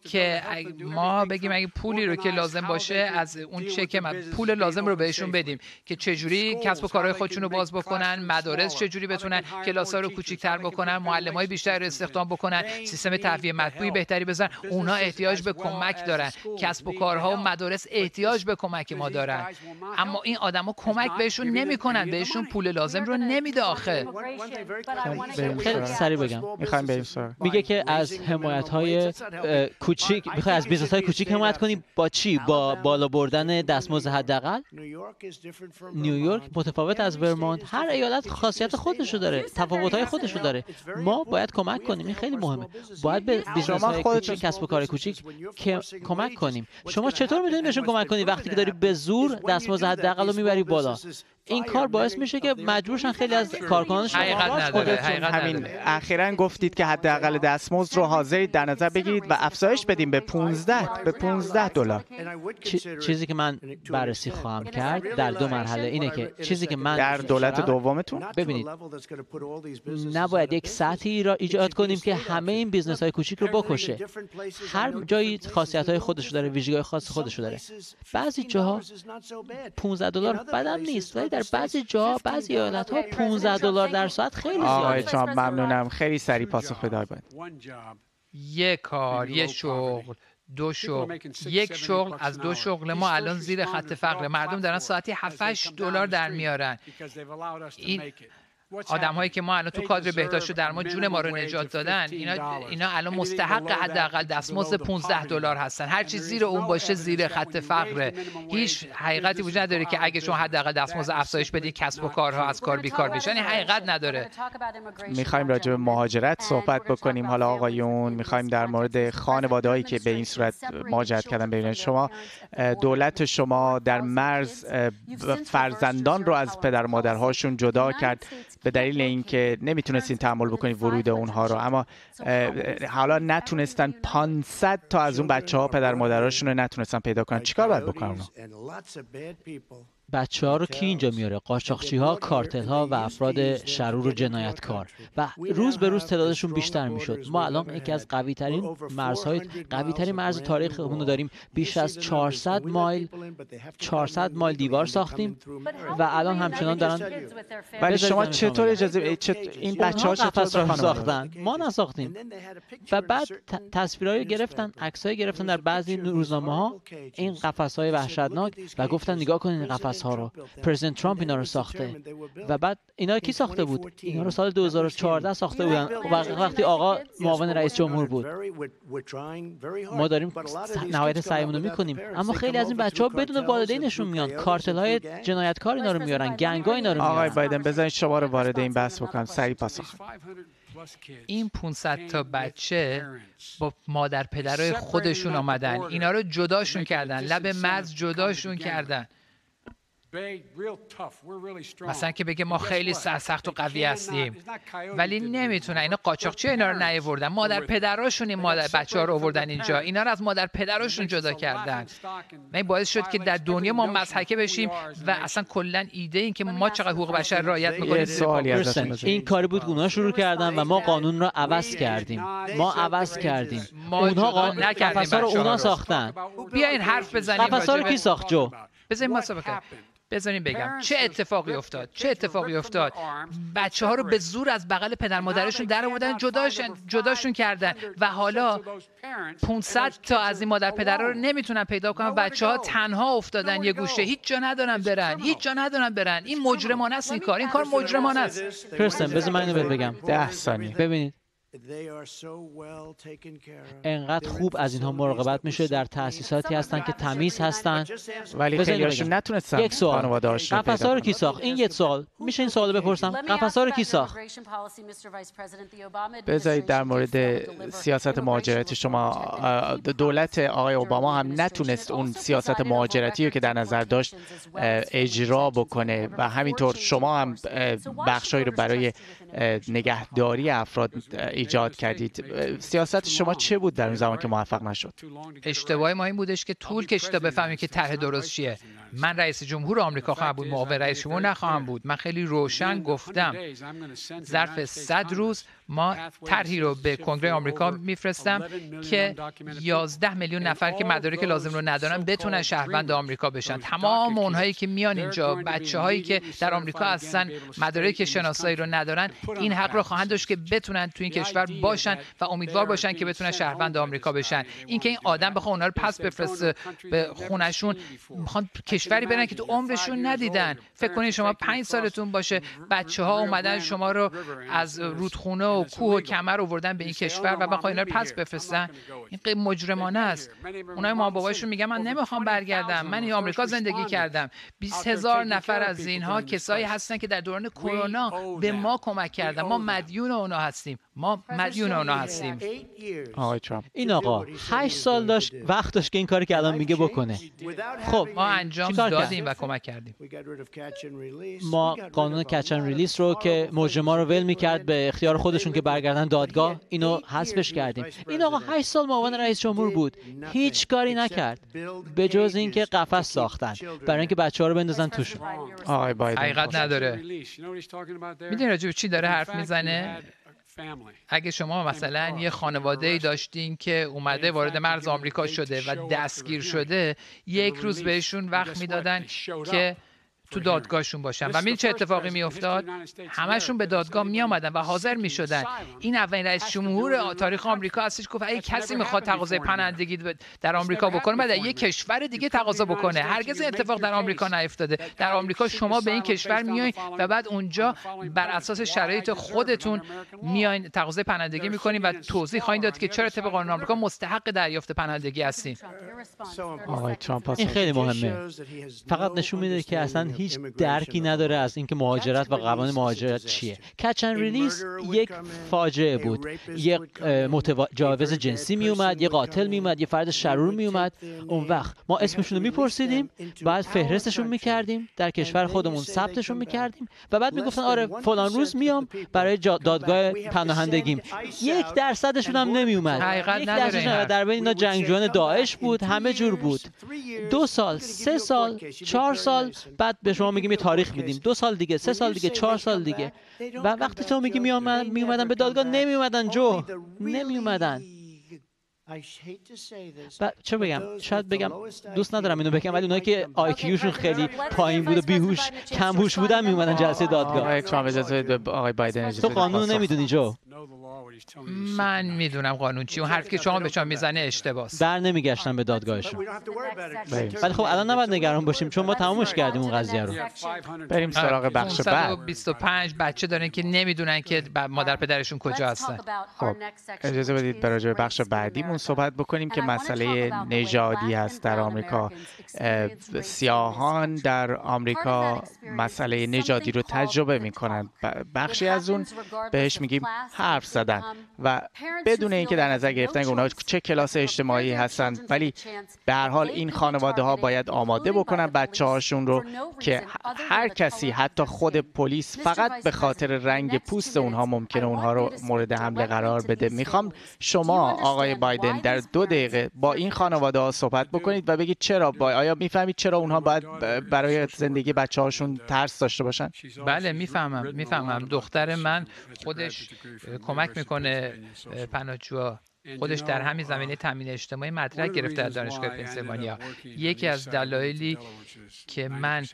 که ما بگیم اگه پولی رو که لازم باشه از اون چک پول لازم رو بهشون بدیم که چجوری کسب و کارهای خودشون رو باز بکنن مدارس چجوری بتونن کلاس‌ها رو کوچیک‌تر بکنن معلم‌های بیشتر رو استخدام بکنن سیستم تهویه مطبوعی بهتری بزنن. اونها احتیاج به کمک دارن. کسب و کارها و مدارس احتیاج به کمک ما دارن. اما این آدما کمک بهشون نمی‌کنن بهشون پول لازم رو نمیده آخه خیلی سریع بگم می‌خوایم بریم میگه که از حمایت های کوچیک می‌خوای از بیزنس های کوچیک حمایت کنی؟ با چی؟ با بالا بردن دستمزد حداقل؟ نیویورک متفاوت از ورمونت هر ایالت خاصیت خودشو داره. تفاوت های خودشو داره. ما باید کمک کنیم. این خیلی مهمه. باید به بیزنس های کوچیک کسب و کار کوچیک کمک کنیم. شما چطور می‌تونید بهشون کمک کنی؟ وقتی که داری به زور دستمزد حداقل رو می‌بری بالا. این کار باعث میشه که مجبور شن خیلی از کارکنانشون حقیقت نداره حقیقت همین. اخیرا گفتید که حداقل دستمزد رو حاضرید در نظر بگیرید و افزایش بدیم به 15 به 15 دلار چی- چیزی که من بررسی خواهم کرد در دو مرحله اینه که چیزی که من در دولت دومتون ببینید نباید یک سطحی را ایجاد کنیم که همه این business های کوچیک رو بکشه هر جایی خاصیت های خودش رو داره ویژگی های خاص خودش رو داره بعضی جاها 15 دلار بدم نیست ولی در بعضی جاها بعضی ایالت ها 15 دلار در ساعت خیلی آقای زیاده. ترامپ ممنونم. خیلی سریع پاسخ آقای باید. یه کار یه شغل دو شغل. یک شغل از دو شغل ما الان زیر خط فقر مردم دارن ساعتی 7 دلار در میارن. این آدم هایی که ما الان تو کادر بهداشت و درمان جون ما رو نجات دادن. اینا اینا الان مستحق حداقل دستمزد 15 دلار هستن. هر چیز زیر اون باشه زیر خط فقره. هیچ حقیقتی وجود نداره که اگه شما حداقل دستمزد افزایش بدین کسب و کارها از کار بیکار بشن این حقیقت نداره. می‌خوایم راجع به مهاجرت صحبت بکنیم. حالا آقایون می‌خوایم در مورد خانواده هایی که به این صورت مهاجرت کردن ببینید شما دولت شما در مرز فرزندان رو از پدر و مادرهاشون جدا کرد. به دلیل اینکه نمی‌تونستین تحمل بکنید ورود اونها رو اما حالا نتونستن 500 تا از اون بچه ها پدر و مادرهاشون رو نتونستن پیدا کنن چیکار باید بکنن؟ بچه ها رو کی اینجا میاره؟ قاچاقچی ها کارتل ها و افراد شرور و جنایتکار. و روز به روز تعدادشون بیشتر می‌شد. ما الان یکی از قوی ترین مرزهای قوی ترین مرز تاریخمون رو داریم. بیش از 400 مایل 400 مایل دیوار ساختیم. و الان همچنان دارن ولی بذارید شما چطور. اجازه چط... این بچه ها چطور قفس ساختن؟ ما نساختیم. و بعد تصویرهایی گرفتن عکسایی گرفتن در بعضی روزنامه ها این قفس های وحشتناک و گفتن نگاه کنین این ها رو. پرزیدنت ترامپ اینا رو ساخته. و بعد اینا کی ساخته بود؟ اینا رو سال 2014 ساخته بودن. و وقتی آقا معاون رئیس جمهور بود. ما داریم نهایت سعیمون رو می‌کنیم. اما خیلی از این بچه ها بدون والدینشون میان. کارتل های جنایتکار اینا رو میارن گنگ ها اینا رو آقای میارن بایدن بذارید شما رو وارد این بحث بکنم. سریع پاسخ. این 500 تا بچه با مادر پدرای خودشون آمدن. اینا رو جداشون کردن. لب مرز جداشون کردن. مثلا که بگه ما خیلی سرسخت و قوی هستیم. ولی نمی‌تونن. اینا قاچاقچی اینا رو نیاوردن. مادر پدراشون این مادر بچه ها رو آوردن اینجا. اینا رو از مادر پدراشون جدا کردن. و این باعث شد که در دنیا ما مضحکه بشیم و اصلا کلا ایده این که ما چقدر حقوق بشر رعایت می‌کنیم. بذارید. این کاری بود که اونا شروع کردن و ما قانون رو عوض کردیم. ما عوض کردیم. ما اونها قانون نکردیم رو اونا. ساختن. بیاین حرف بزنیم رو راجع کی ساخت جو؟ بذاریم ما بذارین بگم. چه اتفاقی افتاد؟ چه اتفاقی افتاد؟ بچه ها رو به زور از بغل پدر مادرشون در آوردن جداشون جداشون کردن. و حالا 500 تا از این مادر پدرها رو نمی‌تونن پیدا کنن. بچه ها تنها افتادن یه گوشه. هیچ جا ندارن برن. هیچ جا ندارن برن. این مجرمانه است این کار. این کار مجرمانه است کرستن بذار من اینو بهت بگم. ده ثانیه. ببینید. انقدر خوب از اینها مراقبت میشه در تأسیساتی هستن که تمیز هستن. ولی خیلی هاشون. نتونستن. یک سوال. خانواده هاشون قفس ها رو کی ساخت؟ این یک سوال. میشه این سوال بپرسم؟ قفس ها رو کی ساخت؟ بذارید در مورد سیاست مهاجرتی شما. دولت آقای اوباما هم نتونست اون سیاست مهاجرتی رو که در نظر داشت اجرا بکنه. و همینطور شما هم بخشایی رو برای نگهداری افراد ایجاد کردید. سیاست شما چه بود در اون زمان که موفق نشد؟ اشتباه ما این بودش که طول کشید تا بفهمیم که طرح درست چیه. من رئیس جمهور آمریکا خواهم بود معاون رئیس جمهور نخواهم بود. من خیلی روشن گفتم. ظرف 100 روز ما طرحی رو به کنگره آمریکا میفرستم که 11 میلیون نفر که مدارک لازم رو ندارن بتونن شهروند آمریکا بشن. تمام اونهایی که میان اینجا بچه هایی که در آمریکا هستن مدارک شناسایی رو ندارن. این حق رو خواهند داشت که بتونن تو این کشور باشن و امیدوار باشن که بتونن شهروند آمریکا بشن. اینکه این آدم بخواد اونها رو پس بفرسته به خونشون می‌خوان کشوری برن که تو عمرشون ندیدن. فکر کنید شما پنج سالتون باشه بچه ها اومدن شما رو از رودخونه و کوه و کمر آوردن به این کشور و بخواد اینا رو پس بفرستن. این غیر مجرمانه است. اونای ما باباشون میگن من نمی‌خوام برگردم. من این آمریکا زندگی کردم. 20 هزار نفر از اینها کسایی هستن که در دوران کرونا به ما کمک کردن. ما مدیون اونا هستیم. ما مدیون اونا هستیم. آقای ترامپ. این آقا 8 سال داشت وقت داشت که این کاری که الان میگه بکنه. خب ما انجام انجام دادیم و کمک کردیم. ما قانون کچن ریلیس رو که مجرما رو ول می‌کرد به اختیار خودشون که برگردن دادگاه اینو حذفش کردیم. این آقا 8 سال معاون رئیس جمهور بود. هیچ کاری نکرد. به جز اینکه قفس ساختن. برای اینکه بچه ها رو بندازن توشون آقای بایدن. حقیقت نداره. می‌دونی راجب چی داره حرف می‌زنه؟ اگه شما مثلا یه خانواده ای داشتین که اومده وارد مرز آمریکا شده و دستگیر شده یک روز بهشون وقت می‌دادن که تو دادگاهشون باشن. و می‌دونی چه اتفاقی میافتاد؟ همشون به دادگاه می آمدن و حاضر می شدن این اولین رئیس جمهور تاریخ آمریکا هستش گفت اگه کسی می‌خواد تقاضای پناهندگی در آمریکا بکنه بعد یه کشور دیگه تقاضا بکنه. هرگز اتفاق در آمریکا نیفتاده. در آمریکا شما به این کشور میایین و بعد اونجا بر اساس شرایط خودتون میایین تقاضای پناهندگی می‌کنین و توضیح خواهید داد که چرا طبق قانون آمریکا مستحق دریافت پناهندگی هستین. این خیلی مهمه فقط نشون میده که اصلا هیچ درکی نداره از اینکه مهاجرت و قوانین مهاجرت چیه. کچن ریلیز یک فاجعه بود. یک متجاوز جنسی می اومد یه قاتل می اومد یه فرد شرور می اومد اون وقت ما اسمشون رو میپرسیدیم بعد فهرستشون می‌کردیم در کشور خودمون ثبتشون می‌کردیم و بعد می‌گفتن آره فلان روز میام برای دادگاه پناهندگیم. یک درصدشون هم نمی اومد یک درصدشون در بین اینا جنگجویان داعش بود همه جور بود. دو سال سه سال چهار سال بعد به شما میگیم یه تاریخ میدیم. دو سال دیگه سه سال دیگه چهار سال دیگه. و وقتی تو میگی می اومدن به دادگاه نمی اومدن جو. نمی اومدن و چه بگم؟ شاید بگم دوست ندارم اینو بگم ولی اونایی که آیکیوشون خیلی پایین بود و بیهوش کم هوش بودن می اومدن جلسه دادگاه. آقای بایدن اجازه تو قانون نمی‌دونی جو. من می‌دونم قانون چی اون حرفی که شما بهشون می‌زنه اشتباهه بر نمیگشتن به دادگاهشون. ولی خب الان نباید نگران باشیم. چون ما تمومش کردیم اون قضیه رو. بریم سراغ بخش بعد. 25 بچه دارن که نمی‌دونن که مادر پدرشون کجا هستن. خب اجازه بدید به راجع بخش بعدیمون صحبت بکنیم که مسئله نژادی هست در آمریکا. سیاهان در آمریکا مسئله نژادی رو تجربه می‌کنن. بخشی از اون بهش میگیم حرف زدن. و بدون اینکه در نظر گرفتن که اونها چه کلاس اجتماعی هستن ولی به هر حال این خانواده ها باید آماده بکنن بچه هاشون رو که هر کسی حتی خود پلیس فقط به خاطر رنگ پوست اونها ممکنه اونها رو مورد حمله قرار بده. می‌خوام شما آقای بایدن در دو دقیقه با این خانواده ها صحبت بکنید و بگید چرا با آیا می‌فهمید چرا اونها باید برای زندگی بچه هاشون ترس داشته باشن؟ بله می‌فهمم می‌فهمم. دختر من خودش کمک می‌کنه پناهجوها. خودش در همین زمینه تامین اجتماعی مدرک گرفته از دانشگاه پنسیلوانیا. یکی از دلایلی که من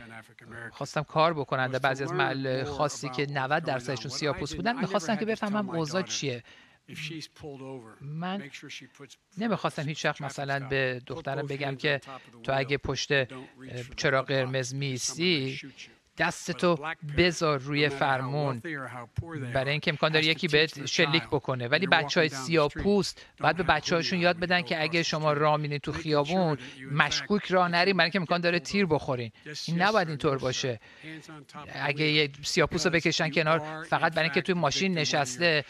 خواستم کار بکنم در بعضی از محل خاصی که 90 درصدشون سیاپوس بودن می‌خواستم که بفهمم اوضاع چیه. من نمی‌خواستم هیچ وقت مثلا به دخترم بگم که تو اگه پشت چرا قرمز میستی دستتو بذار روی فرمون. برای اینکه امکان داره یکی بهت شلیک بکنه. ولی بچه های سیاه پوست باید به بچه هاشون یاد بدن که اگه شما راه میرین تو خیابون مشکوک راه نرین برای اینکه امکان داره تیر بخورین. این نباید اینطور باشه. اگه یه سیاپوس رو بکشن کنار فقط برای اینکه توی ماشین نشسته.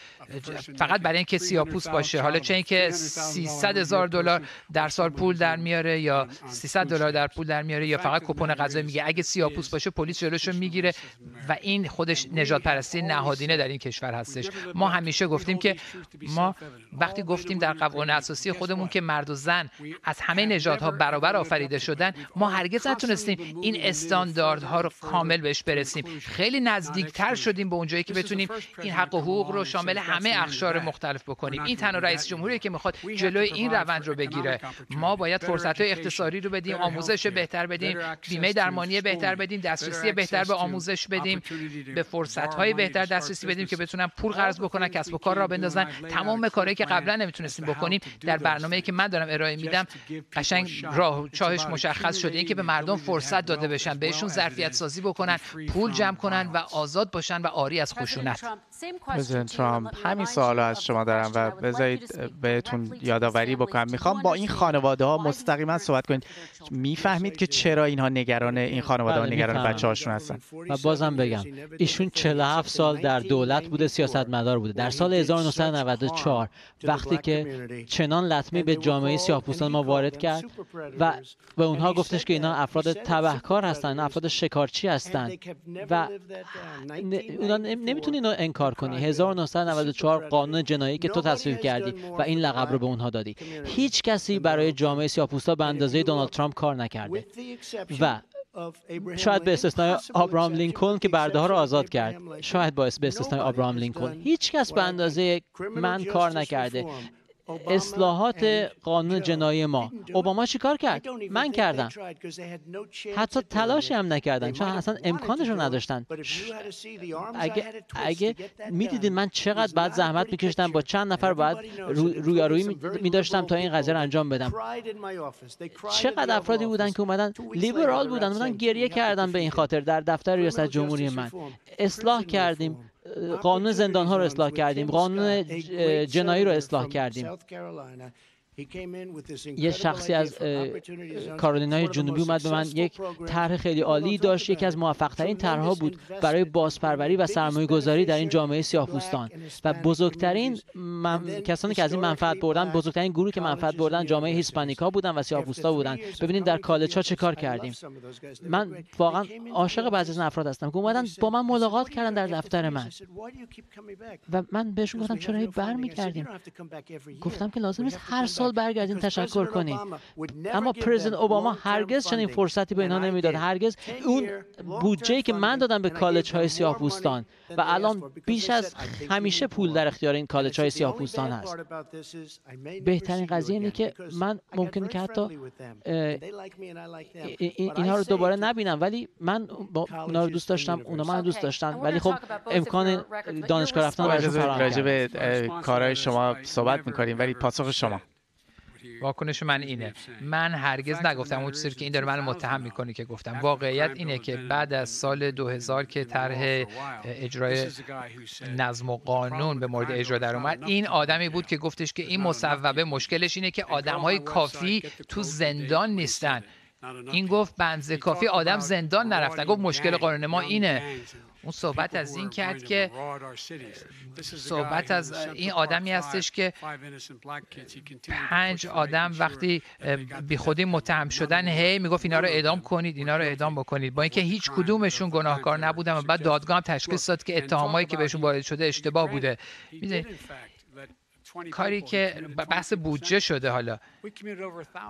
فقط برای اینکه سیاپوس باشه. حالا چه اینکه 300 هزار دلار در سال پول در میاره یا 300 دلار در پول در میاره یا فقط کپون غذا میگه اگه سیاپوس باشه پلیس جلوشو می‌گیره و این خودش نجات پرستی نهادینه در این کشور هستش. ما همیشه گفتیم که ما وقتی گفتیم در قوانین اساسی خودمون که مرد و زن از همه نژادها برابر آفریده شدن ما هرگز نتونستیم این استانداردها رو کامل بهش برسیم. خیلی نزدیکتر شدیم به اونجایی که بتونیم این حق و حقوق رو شامل همه اخشار مختلف بکنیم. این تنها رئیس جمهوری که می‌خواد جلوی این روند رو بگیره. ما باید فرصت اقتصادی رو بدیم آموزش بهتر بدیم بیمه درمانی بهتر بدیم دسترسی بهتر به آموزش بدیم به فرصت های بهتر دسترسی بدیم که بتونن پول قرض بکنن کسب و کار را بندازن. تمام کارهایی که قبلا نمی‌تونستیم بکنیم در برنامه‌ای که من دارم ارائه میدم قشنگ راه چاهش مشخص شده اینکه به مردم فرصت داده بشن بهشون ظرفیت سازی بکنن پول جمع کنن و آزاد باشن و آری از خشونت. پرزیدنت ترامپ همین سوال از شما دارم و بذارید بهتون یادآوری بکنم. می‌خوام با این خانواده ها مستقیما صحبت کنید. می‌فهمید که چرا اینها نگران این خانواده ها نگران بچه هاشون هستن؟ و بازم بگم ایشون 47 سال در دولت بوده سیاستمدار بوده. در سال 1994 وقتی که چنان لطمه به جامعه سیاه‌پوستان ما وارد کرد و به اونها گفتش که اینا افراد تبهکار هستن افراد شکارچی هستند و اونا نمی‌تونی اینو انکار کنی. 1994 قانون جنایی که تو تصویب کردی و این لقب رو به اونها دادی. هیچ کسی برای جامعه سیاه‌پوستا به اندازه دونالد ترامپ کار نکرده. و شاید به استثنای آبراهام لینکلن که برده ها رو آزاد کرد. شاید باعث به استثنای آبراهام لینکلن. هیچ کس به اندازه من کار نکرده. اصلاحات قانون جنایی ما. اوباما چیکار کرد؟ من کردم. حتی تلاشی هم نکردن. چون اصلا امکانش رو نداشتن. اگه اگه می‌دیدین من چقدر بعد زحمت میکشیدم با چند نفر باید رویارویی میداشتم تا این قضیه رو انجام بدم. چقدر افرادی بودن که اومدن؟ لیبرال بودن اومدن گریه کردن به این خاطر در دفتر ریاست جمهوری من. اصلاح کردیم. قانون زندان ها رو اصلاح کردیم. قانون جنایی رو اصلاح کردیم. یه شخصی از کارولینای جنوبی اومد به من یک طرح خیلی عالی داشت یکی از موفقترین طرحها بود برای بازپروری و سرمایه گذاری در این جامعه سیاه‌پوستان. و بزرگترین کسانی که از این منفعت بردن بزرگترین گروه که منفعت بردن جامعه هیسپانیکا بودن و سیاه‌پوستا بودن. ببینید در کالج ها چه کار کردیم. من واقعا عاشق بعضی از افراد هستم که اومدن با من ملاقات کردن در دفتر من. و من بهشون گفتم چرا برمیگردیم گفتم که لازم نیست هر سال برگردین تشکر کنیم اما پرزیدنت اوباما هرگز چنین فرصتی به اینا نمی‌داد. هرگز اون بودجه که من دادم به کالج های سیاه پوستان و الان بیش از همیشه پول در اختیار این کالج های سیاه پوستان هست. بهترین قضیه اینه که من ممکنه که حتی اینها رو دوباره نبینم. ولی من با اونا رو دوست داشتم اونا من دوست داشتن. ولی خب امکان دانشگاه رفتن براشون فراهم به کارهای شما صحبت می‌کنیم. ولی پاسخ شما واکنش من اینه. من هرگز نگفتم اون چیزی که این داره من متهم می‌کنه که گفتم. واقعیت اینه که بعد از سال 2000 که طرح اجرای نظم و قانون به مورد اجرا در اومد این آدمی بود که گفتش که این مصوبه مشکلش اینه که آدم های کافی تو زندان نیستن. این گفت بنز کافی آدم زندان نرفتن گفت مشکل قانون ما اینه. اون صحبت از این کرد که صحبت از این آدمی هستش که پنج آدم وقتی بی خودی متهم شدن هی می‌گفت اینا رو اعدام کنید اینا رو اعدام بکنید. با اینکه هیچ کدومشون گناهکار نبودن و بعد دادگاه هم تشخیص داد که اتهامایی که بهشون وارد شده اشتباه بوده. کاری که بحث بودجه شده حالا.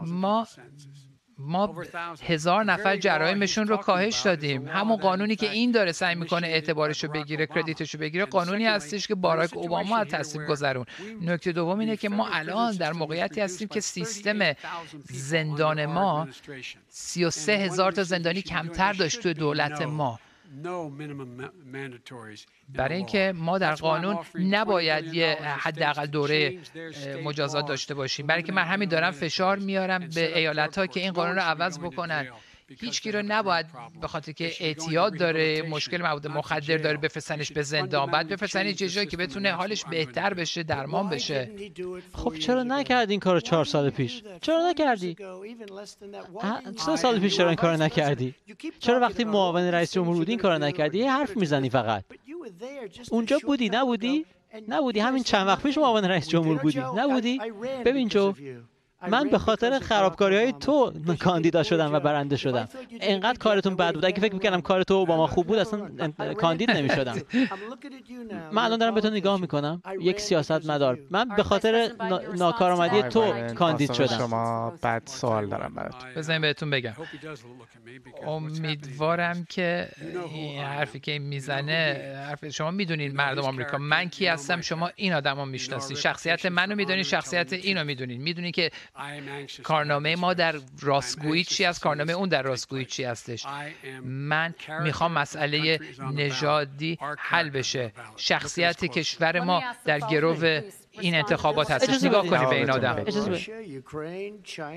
ما ما هزار نفر جرایمشون رو کاهش دادیم. همون قانونی که این داره سعی می‌کنه اعتبارش رو بگیره کردیتش رو بگیره قانونی هستش که باراک اوباما از تصویب گذرون. نکته دوم اینه که ما الان در موقعیتی هستیم که سیستم زندان ما 33 هزار تا زندانی کمتر داشت توی دولت ما. برای اینکه ما در قانون نباید یه حداقل دوره مجازات داشته باشیم. برای اینکه من همین دارم فشار میارم به ایالت ها که این قانون رو عوض بکنن. هیچکی رو نباید به خاطر که اعتیاد داره مشکل مواد مخدر داره بفرستنش به زندان. بعد بفرستنش یه جایی که بتونه حالش بهتر بشه درمان بشه. خب چرا نکردی این کارو چهار سال پیش؟ چرا نکردی؟ چرا سال پیش چرا این کارو نکردی؟ چرا وقتی معاون رئیس جمهور بودی این کارو نکردی یه حرف می‌زنی فقط. اونجا بودی؟ نبودی؟ نبودی؟ همین چند وقت پیش معاون رئیس جمهور بودی. نبودی؟ ببین جو من به خاطر خرابکاری های تو کاندیدا شدم و برنده شدم. انقدر کارتون بد بود. اگه فکر می‌کردم کار تو اوباما خوب بود اصلا کاندید نمی‌شدم. من الان دارم به تو نگاه می‌کنم. یک سیاست مدار. من به خاطر ناکارآمدی تو کاندید شدم. شما بعد سوال دارم برات بزنین بهتون بگم. امیدوارم که این حرفی که می‌زنه حرف شما می‌دونید مردم آمریکا. من کی هستم؟ شما این آدمو می‌شناسید. شخصیت منو می‌دونید شخصیت اینو می‌دونید می‌دونید که کارنامه ما در راستگویی چی از کارنامه اون در راستگویی چی هستش؟ من می‌خوام مسئله نژادی حل بشه. شخصیت کشور ما در گرو این انتخابات هستش. نگاه کنید به این آدم؟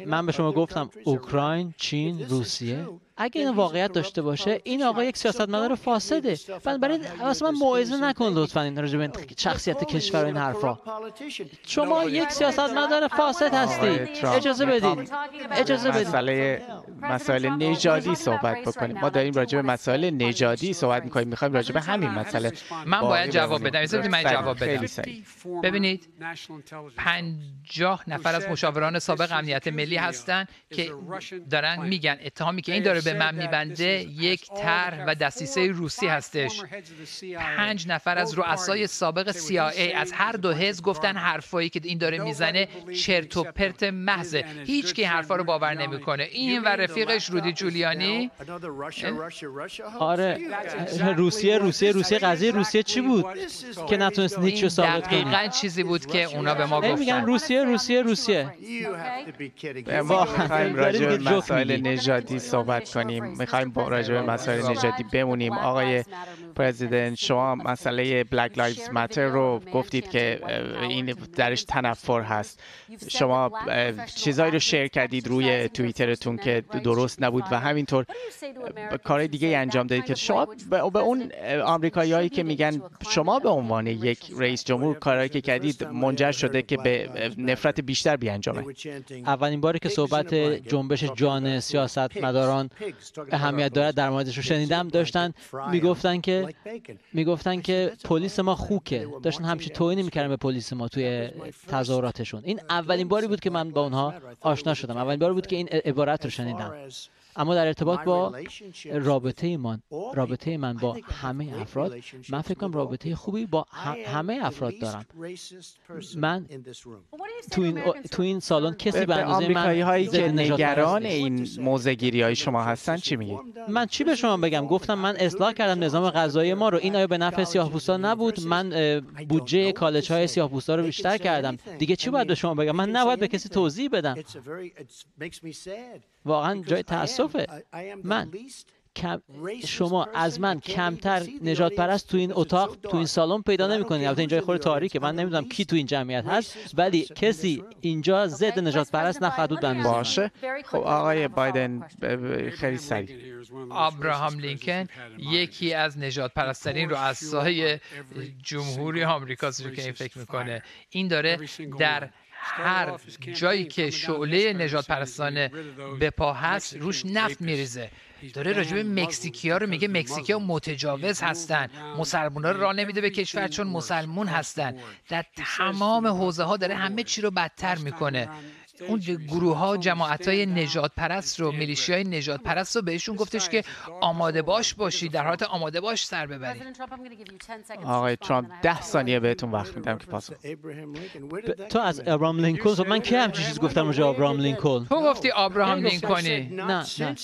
من به شما گفتم اوکراین چین روسیه. اگه این واقعیت داشته باشه این آقا یک سیاستمدار فاسده. بنابراین واسه من موعظه نکن لطفا این راجع به شخصیت کشور این حرفا. شما یک سیاستمدار فاسد هستی. اجازه بدید. اجازه بدید. مسئله مسائل نژادی صحبت بکنیم. ما داریم راجع به مسائل نژادی صحبت می‌کنیم. می‌خوایم راجع به همین مسئله؟ من باید جواب بدم. اجازه من جواب بدم. ببینید پنجاه نفر از مشاوران سابق امنیت ملی هستند که دارن میگن اتهامی که این داره به من میبنده یک طرح و دستیسه روسی هستش. پنج نفر از رؤسای سابق CIA از هر دو حزب گفتن حرفایی که این داره می‌زنه چرت و پرت محضه. هیچ کی حرفا رو باور نمی‌کنه. این و رفیقش رودی جولیانی. آره. روسیه روسیه روسیه قضیه روسیه چی بود؟ که نتونست هیچ رو ثابت کنه. دقیقاً چیزی بود که اونا به ما گفتن میگن روسیه روسیه روسیه. واقعا راجع به مسائل نژادی صحبت کنیم می‌خوایم راجع به مسائل نژادی بمونیم. آقای پرزیدنت شما مسئله بلک لایفز ماتر رو گفتید که این درش تنفر هست. شما چیزایی رو شیر کردید روی توییترتون که درست نبود و همینطور کار دیگه انجام دادید که شما به اون آمریکاییایی که میگن شما به عنوان یک رئیس جمهور کارهایی که کردید منجر شده که به نفرت بیشتر بیانجامه. اولین باری که صحبت جنبش جان سیاست مداران اهمیت دارد در موردش رو شنیدم. داشتن می‌گفتن که می‌گفتن که پلیس ما خوکه. داشتن همچی توهینی می‌کردن به پلیس ما توی تظاهراتشون. این اولین باری بود که من با اونها آشنا شدم. اولین باری بود که این عبارت رو شنیدم. اما در ارتباط با رابطه من رابطه من با همه افراد من فکر کنم رابطه خوبی با همه افراد دارم. من تو این تو این سالن کسی به اندازه من هایی که نگران این موزگیری های شما هستن؟ چی میگید من چی به شما بگم؟ گفتم من اصلاح کردم نظام غذایی ما رو. این آیا به نفع سیاه‌پوستان نبود؟ من بودجه کالج های سیاه‌پوستا رو بیشتر کردم. دیگه چی باید به شما بگم؟ من نباید به کسی توضیح بدم. واقعا جای تاسفه من شما از من کمتر نجات پرست تو این اتاق تو این سالن پیدا نمی‌کنید البته اینجا خود تاریکه. من نمی‌دونم کی تو این جمعیت هست ولی کسی اینجا ضد نجات پرست نخواهد بود باشه. خب آقای بایدن خیلی سریع. ابراهام لینکن یکی از نجات پرسترین رؤسای جمهوری آمریکاست که این فکر می‌کنه. این داره در هر جایی که شعله نجات پرستانه به پا هست روش نفت میریزه. داره راجع به مکزیکیا رو میگه مکزیکیا متجاوز هستن. مسلمونا رو راه نمیده به کشور چون مسلمون هستن. در تمام حوزه ها داره همه چی رو بدتر می‌کنه. اون گروه ها جماعت های نژادپرست رو militia های نژادپرست رو بهشون گفتش که آماده باش باشی در حالت آماده باش سر ببری. آقای ترامپ ده ثانیه بهتون وقت میدم که پاسخ تو از ابراهام لینکلن من که همچین چیز گفتم راجع ابراهام لینکلن؟ تو گفتی ابراهام لینکلنی. نه نه.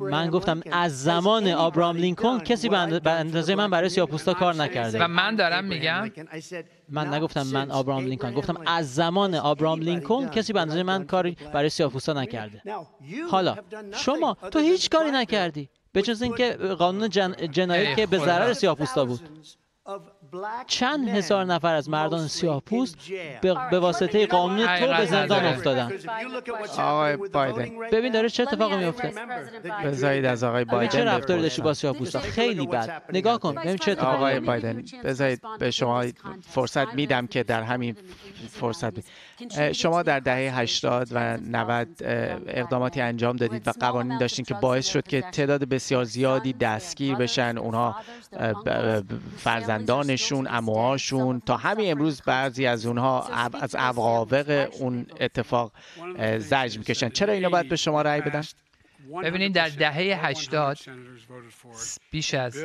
من گفتم از زمان ابراهام لینکلن کسی به اندازه من برای سیاه‌پوستا کار نکرده. و من دارم میگم من نگفتم من آبرام لینکلن گفتم از زمان آبرام لینکلن کسی به اندازه من کاری برای سیاه‌پوستا نکرده. حالا شما تو هیچ کاری نکردی. به جز اینکه قانون جن... جنایی که به ضرر سیاه‌پوستا بود. چند هزار نفر از مردان سیاه پوست به واسطه قانون تو به زندان افتادن. آقای بایدن ببین داره چه اتفاقی میفته؟ بذارید از آقای بایدن چه رفتاری داشتی با سیاه پوستا؟ خیلی بد. نگاه کن ببین چه اتفاقی آقای بایدن بذارید به شما فرصت میدم که در همین فرصت بید. شما در دهه 80 و 90 اقداماتی انجام دادید و قوانین داشتین که باعث شد که تعداد بسیار زیادی دستگیر بشن. اونها فرزندانشون اموهاشون تا همین امروز بعضی از اونها از عواقب اون اتفاق زجر می‌کشن. چرا اینا باید به شما رأی بدن؟ ببینید در دهه 80 بیش از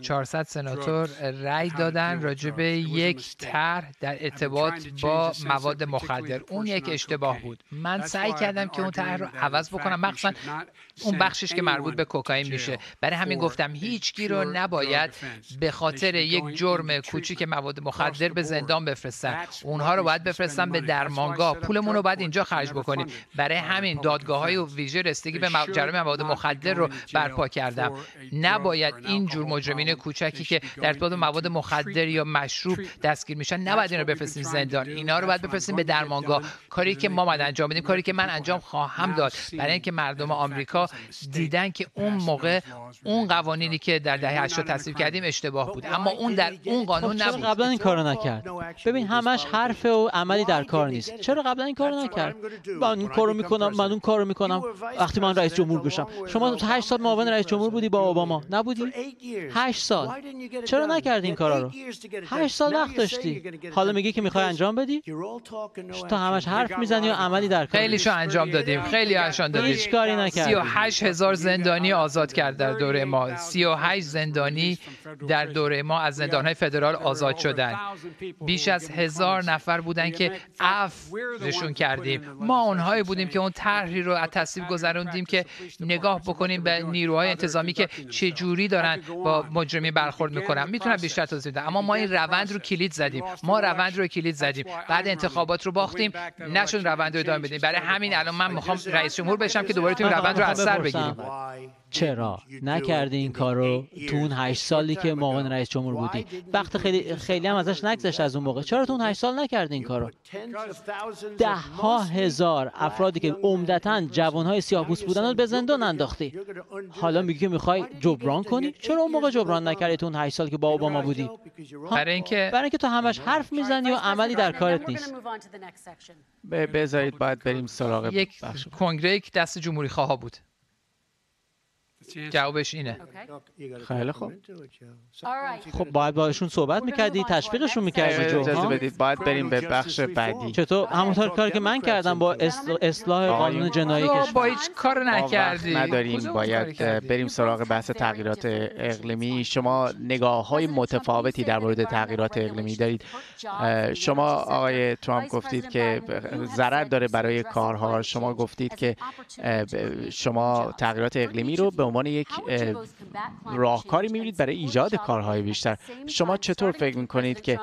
400 سناتور رأی دادن راجع به یک طرح در ارتباط با مواد مخدر. اون یک اشتباه بود. من سعی کردم که اون طرح رو عوض بکنم. مخصوصا اون بخشش که مربوط به کوکائین میشه. برای همین گفتم هیچ کی رو نباید به خاطر یک جرم کوچیک مواد مخدر به زندان بفرستن. اونها رو باید بفرستن به درمانگاه. پولمون رو باید اینجا خرج بکنیم. برای همین دادگاه های ویژه رسیدگی به جرم مواد مخدر رو برپا کردم نباید این جور مجرمین کوچکی که در ارتباط مواد مخدر یا مشروب دستگیر میشن نباید اینا رو بفرستیم زندان. اینا رو باید بفرستیم به درمانگاه. کاری که ما باید انجام بدیم کاری که من انجام خواهم داد برای اینکه مردم آمریکا دیدن که اون موقع اون قوانینی که در دهه 80 تصویب کردیم اشتباه بود. اما اون در اون قانون خب نبود. قبلا این کارو نکرد؟ ببین همش حرف و عملی در کار نیست. چرا قبلا این کارو نکرد؟ من این کارو می‌کنم من اون کارو می‌کنم وقتی من رئیس جمهور بشم شما 8 سال معاون رئیس جمهور بودی با اوباما؟ نبودی؟ 8 سال. چرا نکردی این کارا رو؟ 8 سال وقت داشتی حالا میگی که می‌خوای انجام بدی؟ تو همش حرف می‌زنی و عملی در کار خیلیشو انجام دادیم. خیلی انجام دادیم هیچ کاری نکردی. 38 هزار زندانی آزاد کرد در دوره ما. 38 زندانی در دوره ما از زندانهای فدرال آزاد شدن. بیش از هزار نفر بودن که عفوشون کردیم. ما اونهایی بودیم که اون طرحی رو از تصویب گذروندیم که نگاه بکنیم به نیروهای انتظامی که چه جوری دارن با مجرمی برخورد می‌کنن. می‌تونم بیشتر توضیح بدم. اما ما این روند رو کلید زدیم. ما روند رو کلید زدیم. بعد انتخابات رو باختیم. نشون روند رو ادامه بدیم. برای همین الان من می‌خوام رئیس جمهور بشم که دوباره تو روند رو از سر بگیریم. چرا؟ نکردی این کارو؟ تو اون هشت سالی که معاون رئیس جمهور بودی وقت خیلی خیلی هم ازش نگذشت از اون موقع. چرا تو اون هشت سال نکردی این کارو؟ ده ها هزار افرادی که عمدتا جوانهای سیاه‌پوست بودن رو به زندان انداختی. حالا میگی که می‌خوای جبران کنی؟ چرا اون موقع جبران نکردی تو اون هشت سال که با اوباما بودی؟ برای اینکه برای اینکه تو همش حرف می‌زنی و عملی در کارت نیست. بذارید باید بریم سراغ یک بخش کنگره که دست جمهوری خواه بود. جوابش اینه. خیلی خوب. خب باید باشون صحبت می‌کردی تشویقشون می‌کردی جو اجازه ها؟ بدید. باید بریم به بخش بعدی. چطور؟ همونطور کاری که من کردم با اصل- اصلاح قانون جنایی تو کشور با هیچ کار نکردی نداریم. باید؟ بریم سراغ بحث تغییرات اقلیمی. شما نگاه های متفاوتی در مورد تغییرات اقلیمی دارید. شما آقای ترامپ گفتید که ضرر داره برای کارها شما گفتید که شما تغییرات اقلیمی رو به عنوان یک اه، راهکاری می‌بینید برای ایجاد کارهای بیشتر. شما چطور فکر می‌کنید که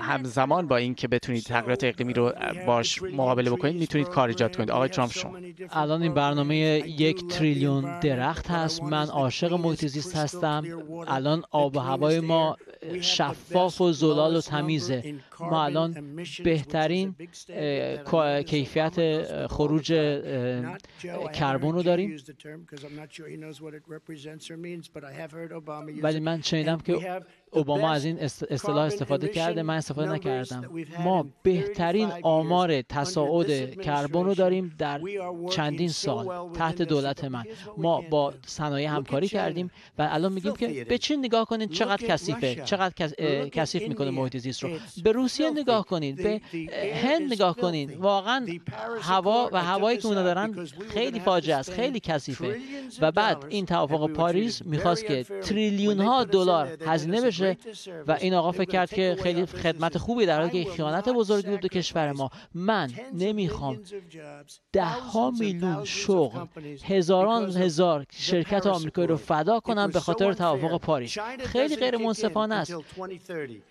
همزمان با این که بتونید تغییرات اقلیمی رو باش مقابله بکنید می‌تونید کار ایجاد کنید. آقای ترامپ شما. الان این برنامه یک تریلیون درخت هست. من عاشق محیط زیست هستم. الان آب و هوای ما شفاف و زلال و تمیزه. ما الان بهترین کیفیت خروج کربن رو داریم؟ ولی من شنیدم که اوباما از این اصطلاح استفاده کرده من استفاده نکردم. ما بهترین آمار تصاعد کربن رو داریم در چندین سال تحت دولت من. ما با صنایع همکاری کردیم و الان میگیم که به چین نگاه کنید چقدر کثیفه چقدر کثیف می‌کنه محیط زیست رو. به روسیه نگاه کنید به هند نگاه کنید واقعا هوا و هوایی که اونا دارن خیلی فاجعه است خیلی کثیفه. و بعد این توافق پاریس می‌خواست که تریلیون ها دلار هزینه بشه و این آقا فکر کرد که خیلی خدمت خوبی در حالی که خیانت بزرگی بود به کشور ما. من نمی‌خوام ده ها میلیون شغل هزاران هزار شرکت آمریکایی رو فدا کنم به خاطر توافق پاریس. خیلی غیر منصفانه است.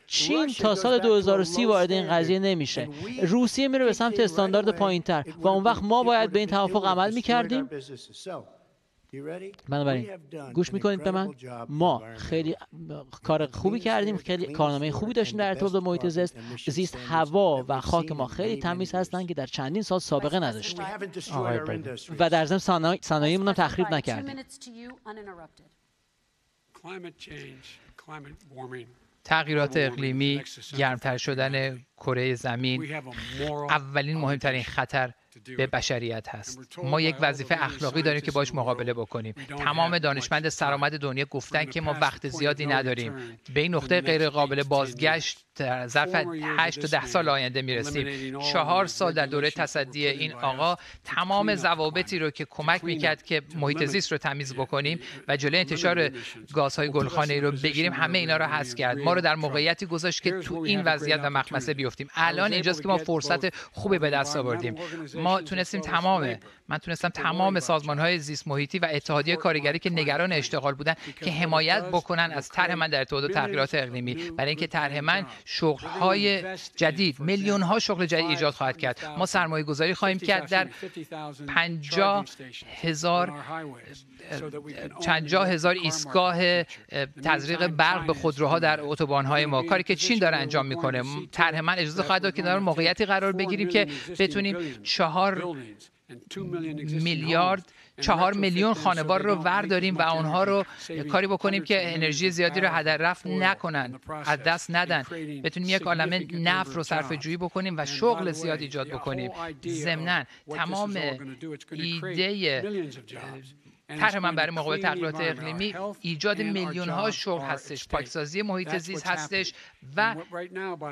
چین تا سال 2030 وارد این قضیه نمیشه. روسیه میره به سمت استاندارد پایینتر و اون وقت ما باید به این توافق عمل می‌کردیم. بنابراین گوش می‌کنید به من. ما خیلی کار خوبی کردیم خیلی کارنامه خوبی داشتیم در ارتباط با محیط زیست زیست هوا و خاک ما خیلی تمیز هستن که در چندین سال سابقه نداشتیم. و در ضمن صنایع- صنایعمون هم تخریب نکردیم. تغییرات اقلیمی گرمتر شدن کره زمین اولین مهمترین خطر به بشریت هست. ما یک وظیفه اخلاقی داریم که باش مقابله بکنیم. تمام دانشمند سرآمد دنیا گفتن که ما وقت زیادی نداریم. به این نقطه غیر قابل بازگشت در ظرف 8 تا 10 سال آینده می‌رسیم. چهار سال در دوره تصدی این آقا تمام ضوابطی رو که کمک می‌کرد که محیط زیست رو تمیز بکنیم و جلوی انتشار گازهای گلخانه‌ای رو بگیریم همه اینا رو حذف کرد. ما رو در موقعیتی گذاشت که تو این وضعیت و مخمسه بیفتیم. الان اینجاست که ما فرصت خوبی به دست آوردیم. ما تونستیم تمام من تونستم تمام سازمان های زیست محیطی و اتحادیه کارگری که نگران اشتغال بودن که حمایت بکنن از طرح من در ارتباط با تغییرات اقلیمی برای اینکه طرح من شغل های جدید میلیون ها شغل جدید ایجاد خواهد کرد. ما سرمایه گذاری خواهیم کرد در پنجاه هزار پنجاه هزار ایستگاه تزریق برق به خودروها در اتوبان‌های ما. کاری که چین داره انجام می‌کنه. طرح من اجازه خواهد داد که در موقعیتی قرار بگیریم که بتونیم چهار میلیارد چهار میلیون خانوار رو ورداریم و اونها رو کاری بکنیم که انرژی زیادی رو هدر رفت نکنن از دست ندن. بتونیم یک عالمه نفت رو صرف جویی بکنیم و شغل زیاد ایجاد بکنیم. ضمنا تمام ایده طرح من برای مقابل تغییرات اقلیمی ایجاد میلیون ها شغل هستش پاکسازی محیط زیست هستش و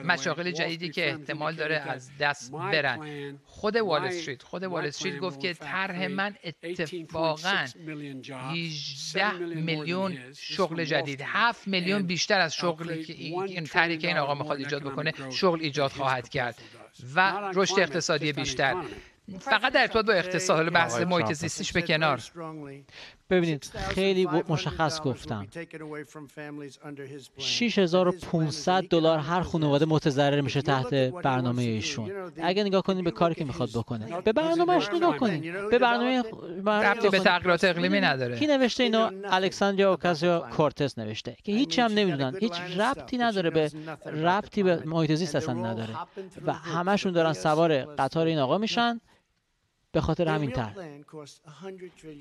مشاغل جدیدی که احتمال داره از دست برن. خود وال استریت خود وال استریت گفت که طرح من اتفاقا 18 میلیون شغل جدید. 7 میلیون بیشتر از شغلی که این طرحی که این آقا می‌خواد ایجاد بکنه شغل ایجاد خواهد کرد. و رشد اقتصادی بیشتر. فقط در ارتباط با اقتصاد بحث محیط زیستیش به کنار. ببینید خیلی مشخص گفتم. 6500 دلار هر خانواده متضرر میشه تحت برنامه ایشون. اگه نگاه کنید به کاری که می‌خواد بکنه. به برنامهش نگاه کنید به برنامه ربطی به تغییرات اقلیمی نداره. کی نوشته اینو؟ الکساندریا اوکاسیو کورتس نوشته که هیچ هم نمی‌دونن. هیچ ربطی نداره به ربطی به محیط زیست اصلا نداره. و همشون دارن سوار قطار این آقا میشن به خاطر همین طرح.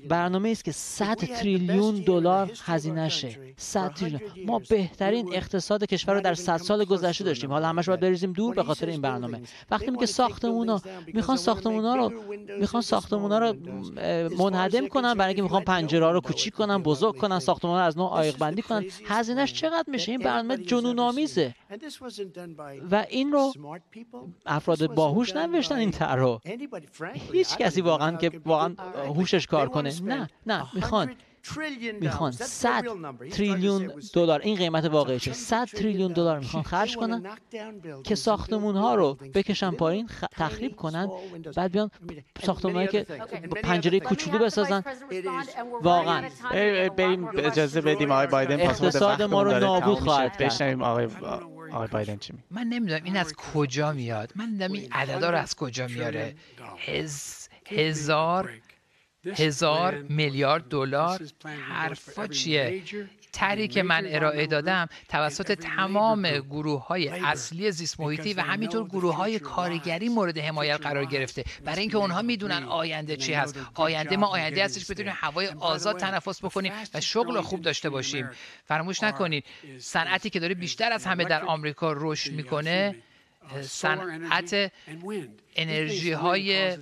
برنامه است که 100 تریلیون دلار هزینه شه. 100 تریلیون. ما بهترین اقتصاد کشور رو در 100 سال گذشته داشتیم. حالا همش باید بریزیم دور به خاطر این برنامه. وقتی میگه ساختمونا می‌خوان ساختمونا رو می‌خوان ساختمونا رو منهدم کنن برای اینکه می‌خوان پنجره رو کوچیک کنن بزرگ کنن ساختمان رو از نو عایق بندی کنن. هزینهش چقدر میشه؟ این برنامه جنون آمیزه و این رو افراد باهوش نوشتن این طرح هیچ کسی واقعا که واقعا هوشش کار کنه. نه نه می‌خوان می‌خوان 100 تریلیون دلار. این قیمت واقعیشه. 100 تریلیون دلار می‌خوان خرج کنن که ساختمون ها رو بکشن پایین خ... تخریب کنن. بعد بیان ساختمون که پنجره کوچولو بسازن. واقعا. بریم اجازه بدیم آقای بایدن. اقتصاد ما رو نابود خواهد کرد. بشنویم آقای آقای بایدن چی من نمی‌دونم این از کجا میاد. من نمی‌دونم این عددا رو از کجا میاره هزار هزار میلیارد دلار. حرفا چیه؟ طرحی که من ارائه دادم توسط تمام گروه های اصلی زیست محیطی و همینطور گروه های کارگری مورد حمایت قرار گرفته. برای اینکه اونها می‌دونن آینده چی هست. آینده ما آینده هستش بتونیم هوای آزاد تنفس بکنیم و شغل خوب داشته باشیم. فراموش نکنید. صنعتی که داره بیشتر از همه در آمریکا رشد می‌کنه صنعت انرژی های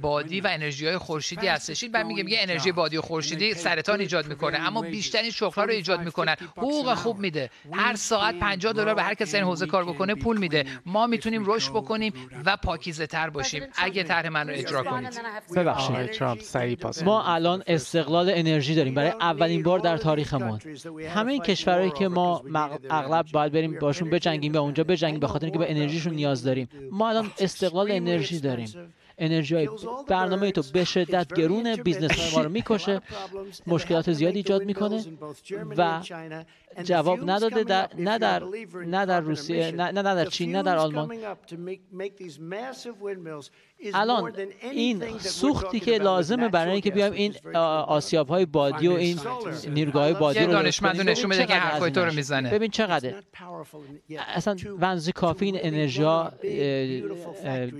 بادی و انرژی های خورشیدی هستش. این میگه میگه انرژی بادی و خورشیدی سرطان ایجاد می‌کنه. اما بیشترین شغل رو ایجاد می‌کنن حقوق خوب میده. هر ساعت 50 دلار به هر کسی این حوزه کار بکنه پول میده. ما می‌تونیم رشد بکنیم و پاکیزه تر باشیم. اگه طرح من رو اجرا کنید. ببخشید ما الان استقلال انرژی داریم. برای اولین بار در تاریخمون. همه این کشورهایی که ما اغلب باید بریم باشون بجنگیم و اونجا بجنگیم به خاطر اینکه به انرژیشون نیاز داریم. ما الان استقلال انرژی داریم. انرژی برنامه تو به شدت گرونه business های ما رو می‌کشه مشکلات زیادی ایجاد می‌کنه و جواب نداده در نه در نه در روسیه نه, نه در چین نه در آلمان. الان این سوختی که لازمه برای اینکه بیایم این آسیاب های بادی و این نیروگاه های بادی رو دانشمند نشون بده که حرفای تو رو می‌زنه. ببین چقدره اصلا ونزی کافی این انرژی ها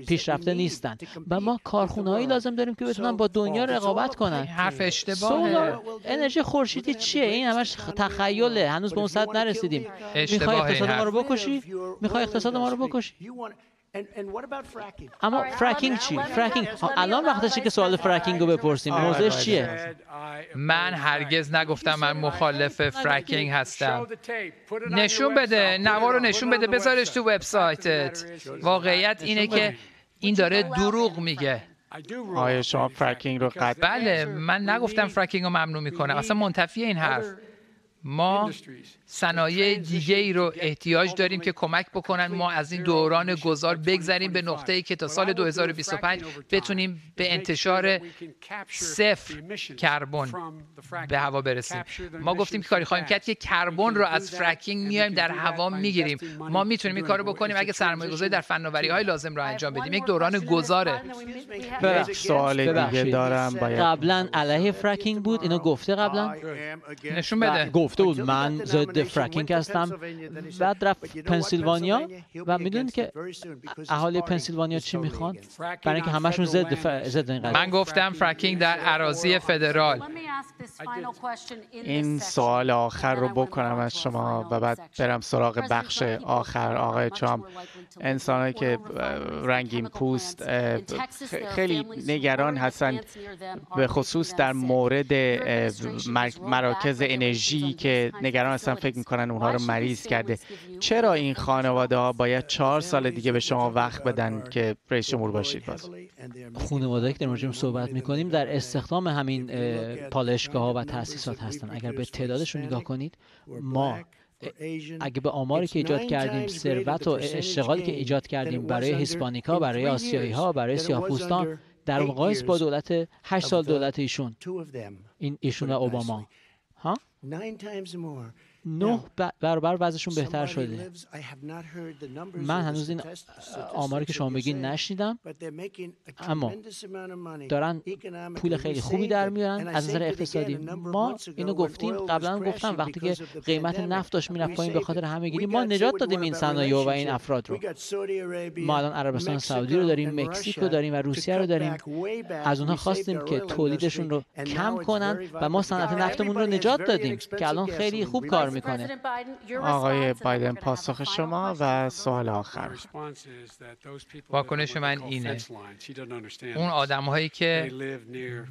پیشرفته نیستن. و ما کارخونه هایی لازم داریم که بتونن با دنیا رقابت کنن. حرف اشتباهه. انرژی خورشیدی چیه؟ این همش تخیله هنوز به اون سطح نرسیدیم. می‌خوای اقتصاد ما رو بکشی؟ می‌خوای اقتصاد ما رو بکشی؟ اما fracking چی؟ fracking الان وقتشه که سوال fracking رو بپرسیم. موضوعش چیه؟ من هرگز نگفتم من مخالف fracking هستم. نشون بده. نوار رو نشون بده. بذارش تو وبسایتت واقعیت اینه که این داره دروغ میگه. آیا شما fracking رو قطع بله من نگفتم fracking رو ممنوع می‌کنم اصلا منتفی این حرف. ما صنایع دیگه ای رو احتیاج داریم که کمک بکنن ما از این دوران گذار بگذریم به نقطه ای که تا سال 2025 بتونیم به انتشار صفر کربن به هوا برسیم. ما گفتیم که کاری خواهیم کرد که کربن رو از فرکینگ میایم در هوا می‌گیریم. ما می‌تونیم این کارو بکنیم اگه سرمایه گذاری در فناوری های لازم رو انجام بدیم. یک دوران گذاره سوال دیگه دارم. باید قبلا علیه fracking بود؟ اینو گفته قبلا؟ نشون بده. گفته بود. من ضد fracking هستم بعد رفت پنسیلوانیا و می‌دونید که اهالی پنسیلوانیا چی می‌خوان؟ برای اینکه همشون ضد. ضد این قضیه من گفتم fracking در اراضی فدرال این سوال آخر رو بکنم از شما و بعد برم سراغ بخش آخر. آقای ترامپ انسانهایی که رنگین پوست خیلی نگران هستن به خصوص در مورد مراکز انرژی که نگران هستن فکر می‌کنن اونها رو مریض کرده. چرا این خانواده ها باید چهار سال دیگه به شما وقت بدن که رئیس جمهور باشید؟ باز خانواده که در موردش صحبت می‌کنیم در استخدام همین پالشگاه ها و تاسیسات هستن. اگر به تعدادشون نگاه کنید ما اگه به آماری که ایجاد کردیم ثروت و اشتغالی که ایجاد کردیم برای هیسپانیکا برای آسیایی ها برای سیاه‌پوستان در مقایسه با دولت 8 سال دولت ایشون این ایشون و اوباما ها نه برابر وضعشون بهتر شده. من هنوز این آماری که شما بگین نشنیدم اما دارن پول خیلی خوبی در میارن. از نظر اقتصادی. ما اینو گفتیم قبلا گفتم وقتی که قیمت نفت داشت می‌رفت پایین به خاطر همهگیری ما نجات دادیم این صنایع و این افراد رو. ما الان عربستان سعودی رو داریم مکزیک رو داریم و روسیه رو داریم. از اونها خواستیم که تولیدشون رو کم کنن و ما صنعت نفتمون رو نجات دادیم که الان خیلی خوب کار می‌کنه. آقای بایدن پاسخ شما و سوال آخر. واکنش من اینه. اون آدم هایی که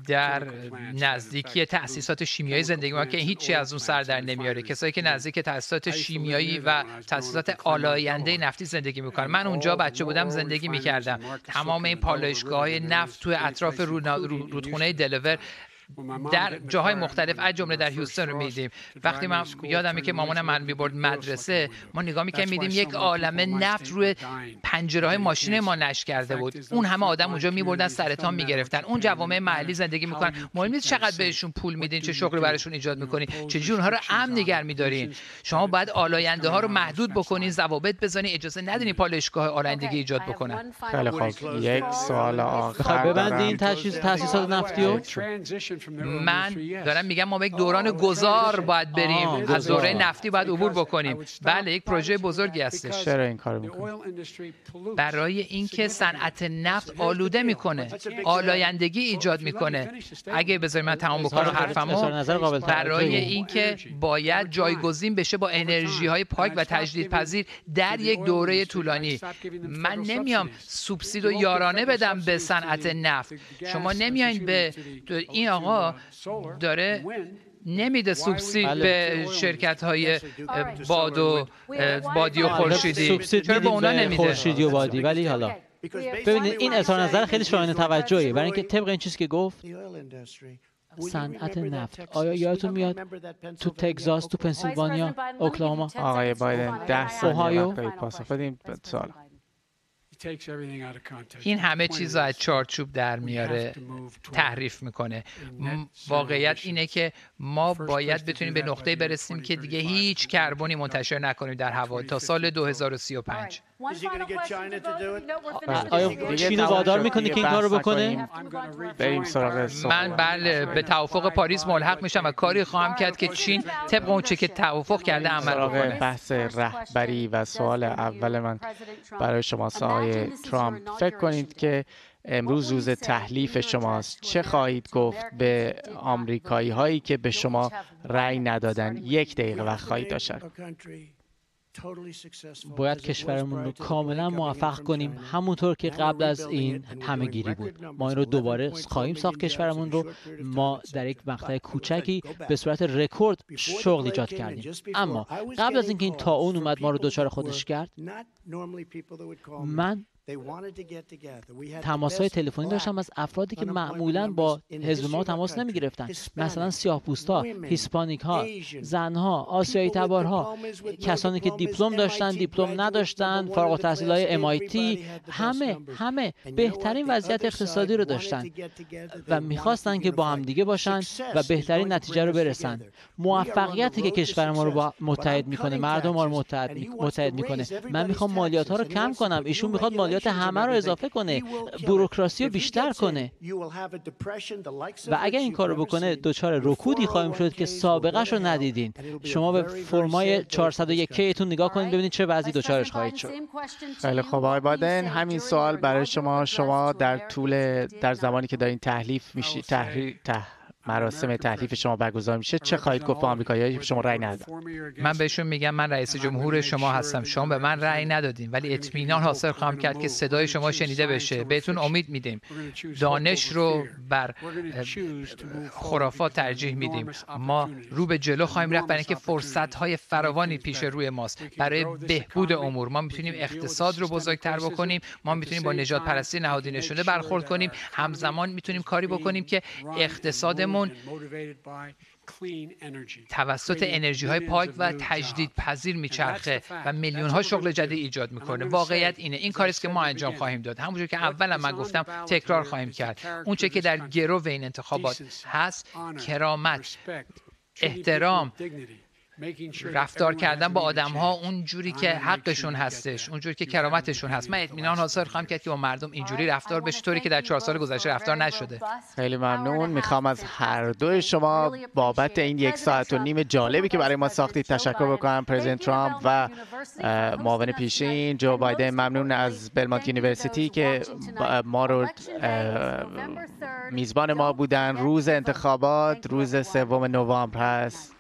در نزدیکی تأسیسات شیمیایی زندگی می‌کنن که هیچی از اون سر در نمیاره. کسایی که نزدیک تأسیسات شیمیایی و تأسیسات آلاینده نفتی زندگی می‌کنن من اونجا بچه بودم زندگی می‌کردم. تمام این پالایشگاه های نفت توی اطراف رودخونه دلور در جاهای مختلف از جمله در هیوستن رو میدیم. وقتی من یادمه که مامانم من می‌برد مدرسه ما نگاه می‌کنیم میدیم یک عالمه نفت روی پنجره های ماشین ما نش کرده بود. اون همه آدم اونجا میبردن سرطان می‌گرفتن. اون جوامع محلی زندگی می‌کنن. مهم نیست چقدر بهشون پول میدین چه شغلی براشون ایجاد می‌کنین. چجوری اونها رو امن نگه میدارین؟ شما باید آلاینده ها رو محدود بکنین ضوابط بزنین اجازه ندین پالایشگاه آلایندگی ایجاد بکنن خیلی خوب یک سوال آخر ببندین تاسیسات نفتی رو من دارم میگم ما به یک دوران گذار باید بریم. از دوره نفتی باید عبور بکنیم. بله یک پروژه بزرگی هستش. چرا این کارو می‌کنه برای اینکه صنعت نفت آلوده می‌کنه آلایندگی ایجاد می‌کنه. اگه بذارید من تمام بکنم حرفمو برای اینکه باید جایگزین بشه با انرژی های پاک و تجدیدپذیر در یک دوره طولانی. من نمیام سوبسید و یارانه بدم به صنعت نفت. شما نمیاین به این آقا داره نمیده سوبسید بله. به شرکت های باد و بادی و خورشیدی. چرا به اونا نمیده؟ خورشیدی و بادی. ولی حالا ببینید این اظهار نظر خیلی شایان توجهی. برای اینکه طبق این چیزی که گفت صنعت نفت. آیا یادتون میاد تو تگزاس تو پنسیلوانیا اوکلاهوما آقای بایدن ده دارید پاسخ بدیم به سوال. این همه چیز رو از چارچوب در میاره تحریف می‌کنه. واقعیت اینه که ما باید بتونیم به نقطه برسیم که دیگه هیچ کربنی منتشر نکنیم در هوا تا سال 2035 آیا چین وادار می‌کنه که این کار رو بکنه؟ بریم سراغ من بله به توافق پاریس ملحق میشم و کاری خواهم کرد که چین طبق اون چه که توافق کرده عمل بکنه. بحث رهبری و سوال اول من. برای شما آقای ترامپ. فکر کنید که امروز روز تحلیف شماست. چه خواهید گفت به آمریکایی هایی که به شما رأی ندادن؟ یک دقیقه وقت خواهید داشت. باید کشورمون رو کاملا موفق کنیم. همونطور که قبل از این همه گیری بود. ما این رو دوباره خواهیم ساخت کشورمون رو. ما در یک مقطع کوچکی به صورت رکورد شغل ایجاد کردیم. اما قبل از اینکه این تا اون اومد ما رو دچار خودش کرد من تماس های تلفنی داشتم از افرادی که معمولا با حزب ما تماس نمی گرفتن مثلا سیاه ها هیسپانیک ها زن ها آسیایی تبارها. کسانی که دیپلم داشتن دیپلم نداشتن فارغ التحصیل های MIT همه همه بهترین وضعیت اقتصادی رو داشتن و می‌خواستن که با هم دیگه باشن و بهترین نتیجه رو برسن. موفقیتی که کشور ما رو متحد می‌کنه مردم ما رو متحد می‌کنه. من می‌خوام مالیات ها رو کم کنم. ایشون می‌خواد مالیات همه رو اضافه کنه بروکراسی رو بیشتر کنه. و اگر این کارو بکنه دچار رکودی خواهیم شد که سابقه رو ندیدین. شما به فرمای 401 کیتون نگاه کنید ببینید چه وضعی دچارش خواهید شد خیلی خب آقای بادن همین سوال برای شما شما در طول در زمانی که دارین تحلیف میشی تحریر مراسم تحلیف شما برگزار میشه. چه خواهید گفت؟ آمریکایی‌ها شما رأی ندادن. من بهشون میگم من رئیس جمهور شما هستم. شما به من رأی ندادین. ولی اطمینان حاصل خواهم کرد که صدای شما شنیده بشه. بهتون امید میدیم. دانش رو بر خرافات ترجیح میدیم. ما رو به جلو خواهیم رفت برای اینکه فرصت های فراوانی پیش روی ماست. برای بهبود امور. ما می‌تونیم اقتصاد رو بزرگتر بکنیم. ما می‌تونیم با نجات پرستی نهادی نشده برخورد کنیم. همزمان می‌تونیم کاری بکنیم که اقتصاد توسط انرژی های پاک و تجدید پذیر میچرخه و میلیون ها شغل جدید ایجاد می‌کنه. واقعیت اینه. این کاری است که ما انجام خواهیم داد. همونجور که اولا من گفتم تکرار خواهیم کرد. اونچه که در گرو این انتخابات هست کرامت احترام. رفتار کردن با آدم ها اون جوری که حقشون هستش اون جوری که کرامتشون هست. من اطمینان حاصل خواهم کرد که با مردم اینجوری رفتار بشه طوری که در چهار سال گذشته رفتار نشده. خیلی ممنون. می‌خوام از هر دو شما بابت این یک ساعت و نیم جالبی که برای ما ساختید تشکر بکنم. پرزیدنت ترامپ و معاون پیشین جو بایدن ممنون از Belmont University که ما رو میزبان ما بودن. روز انتخابات روز سوم نوامبر هست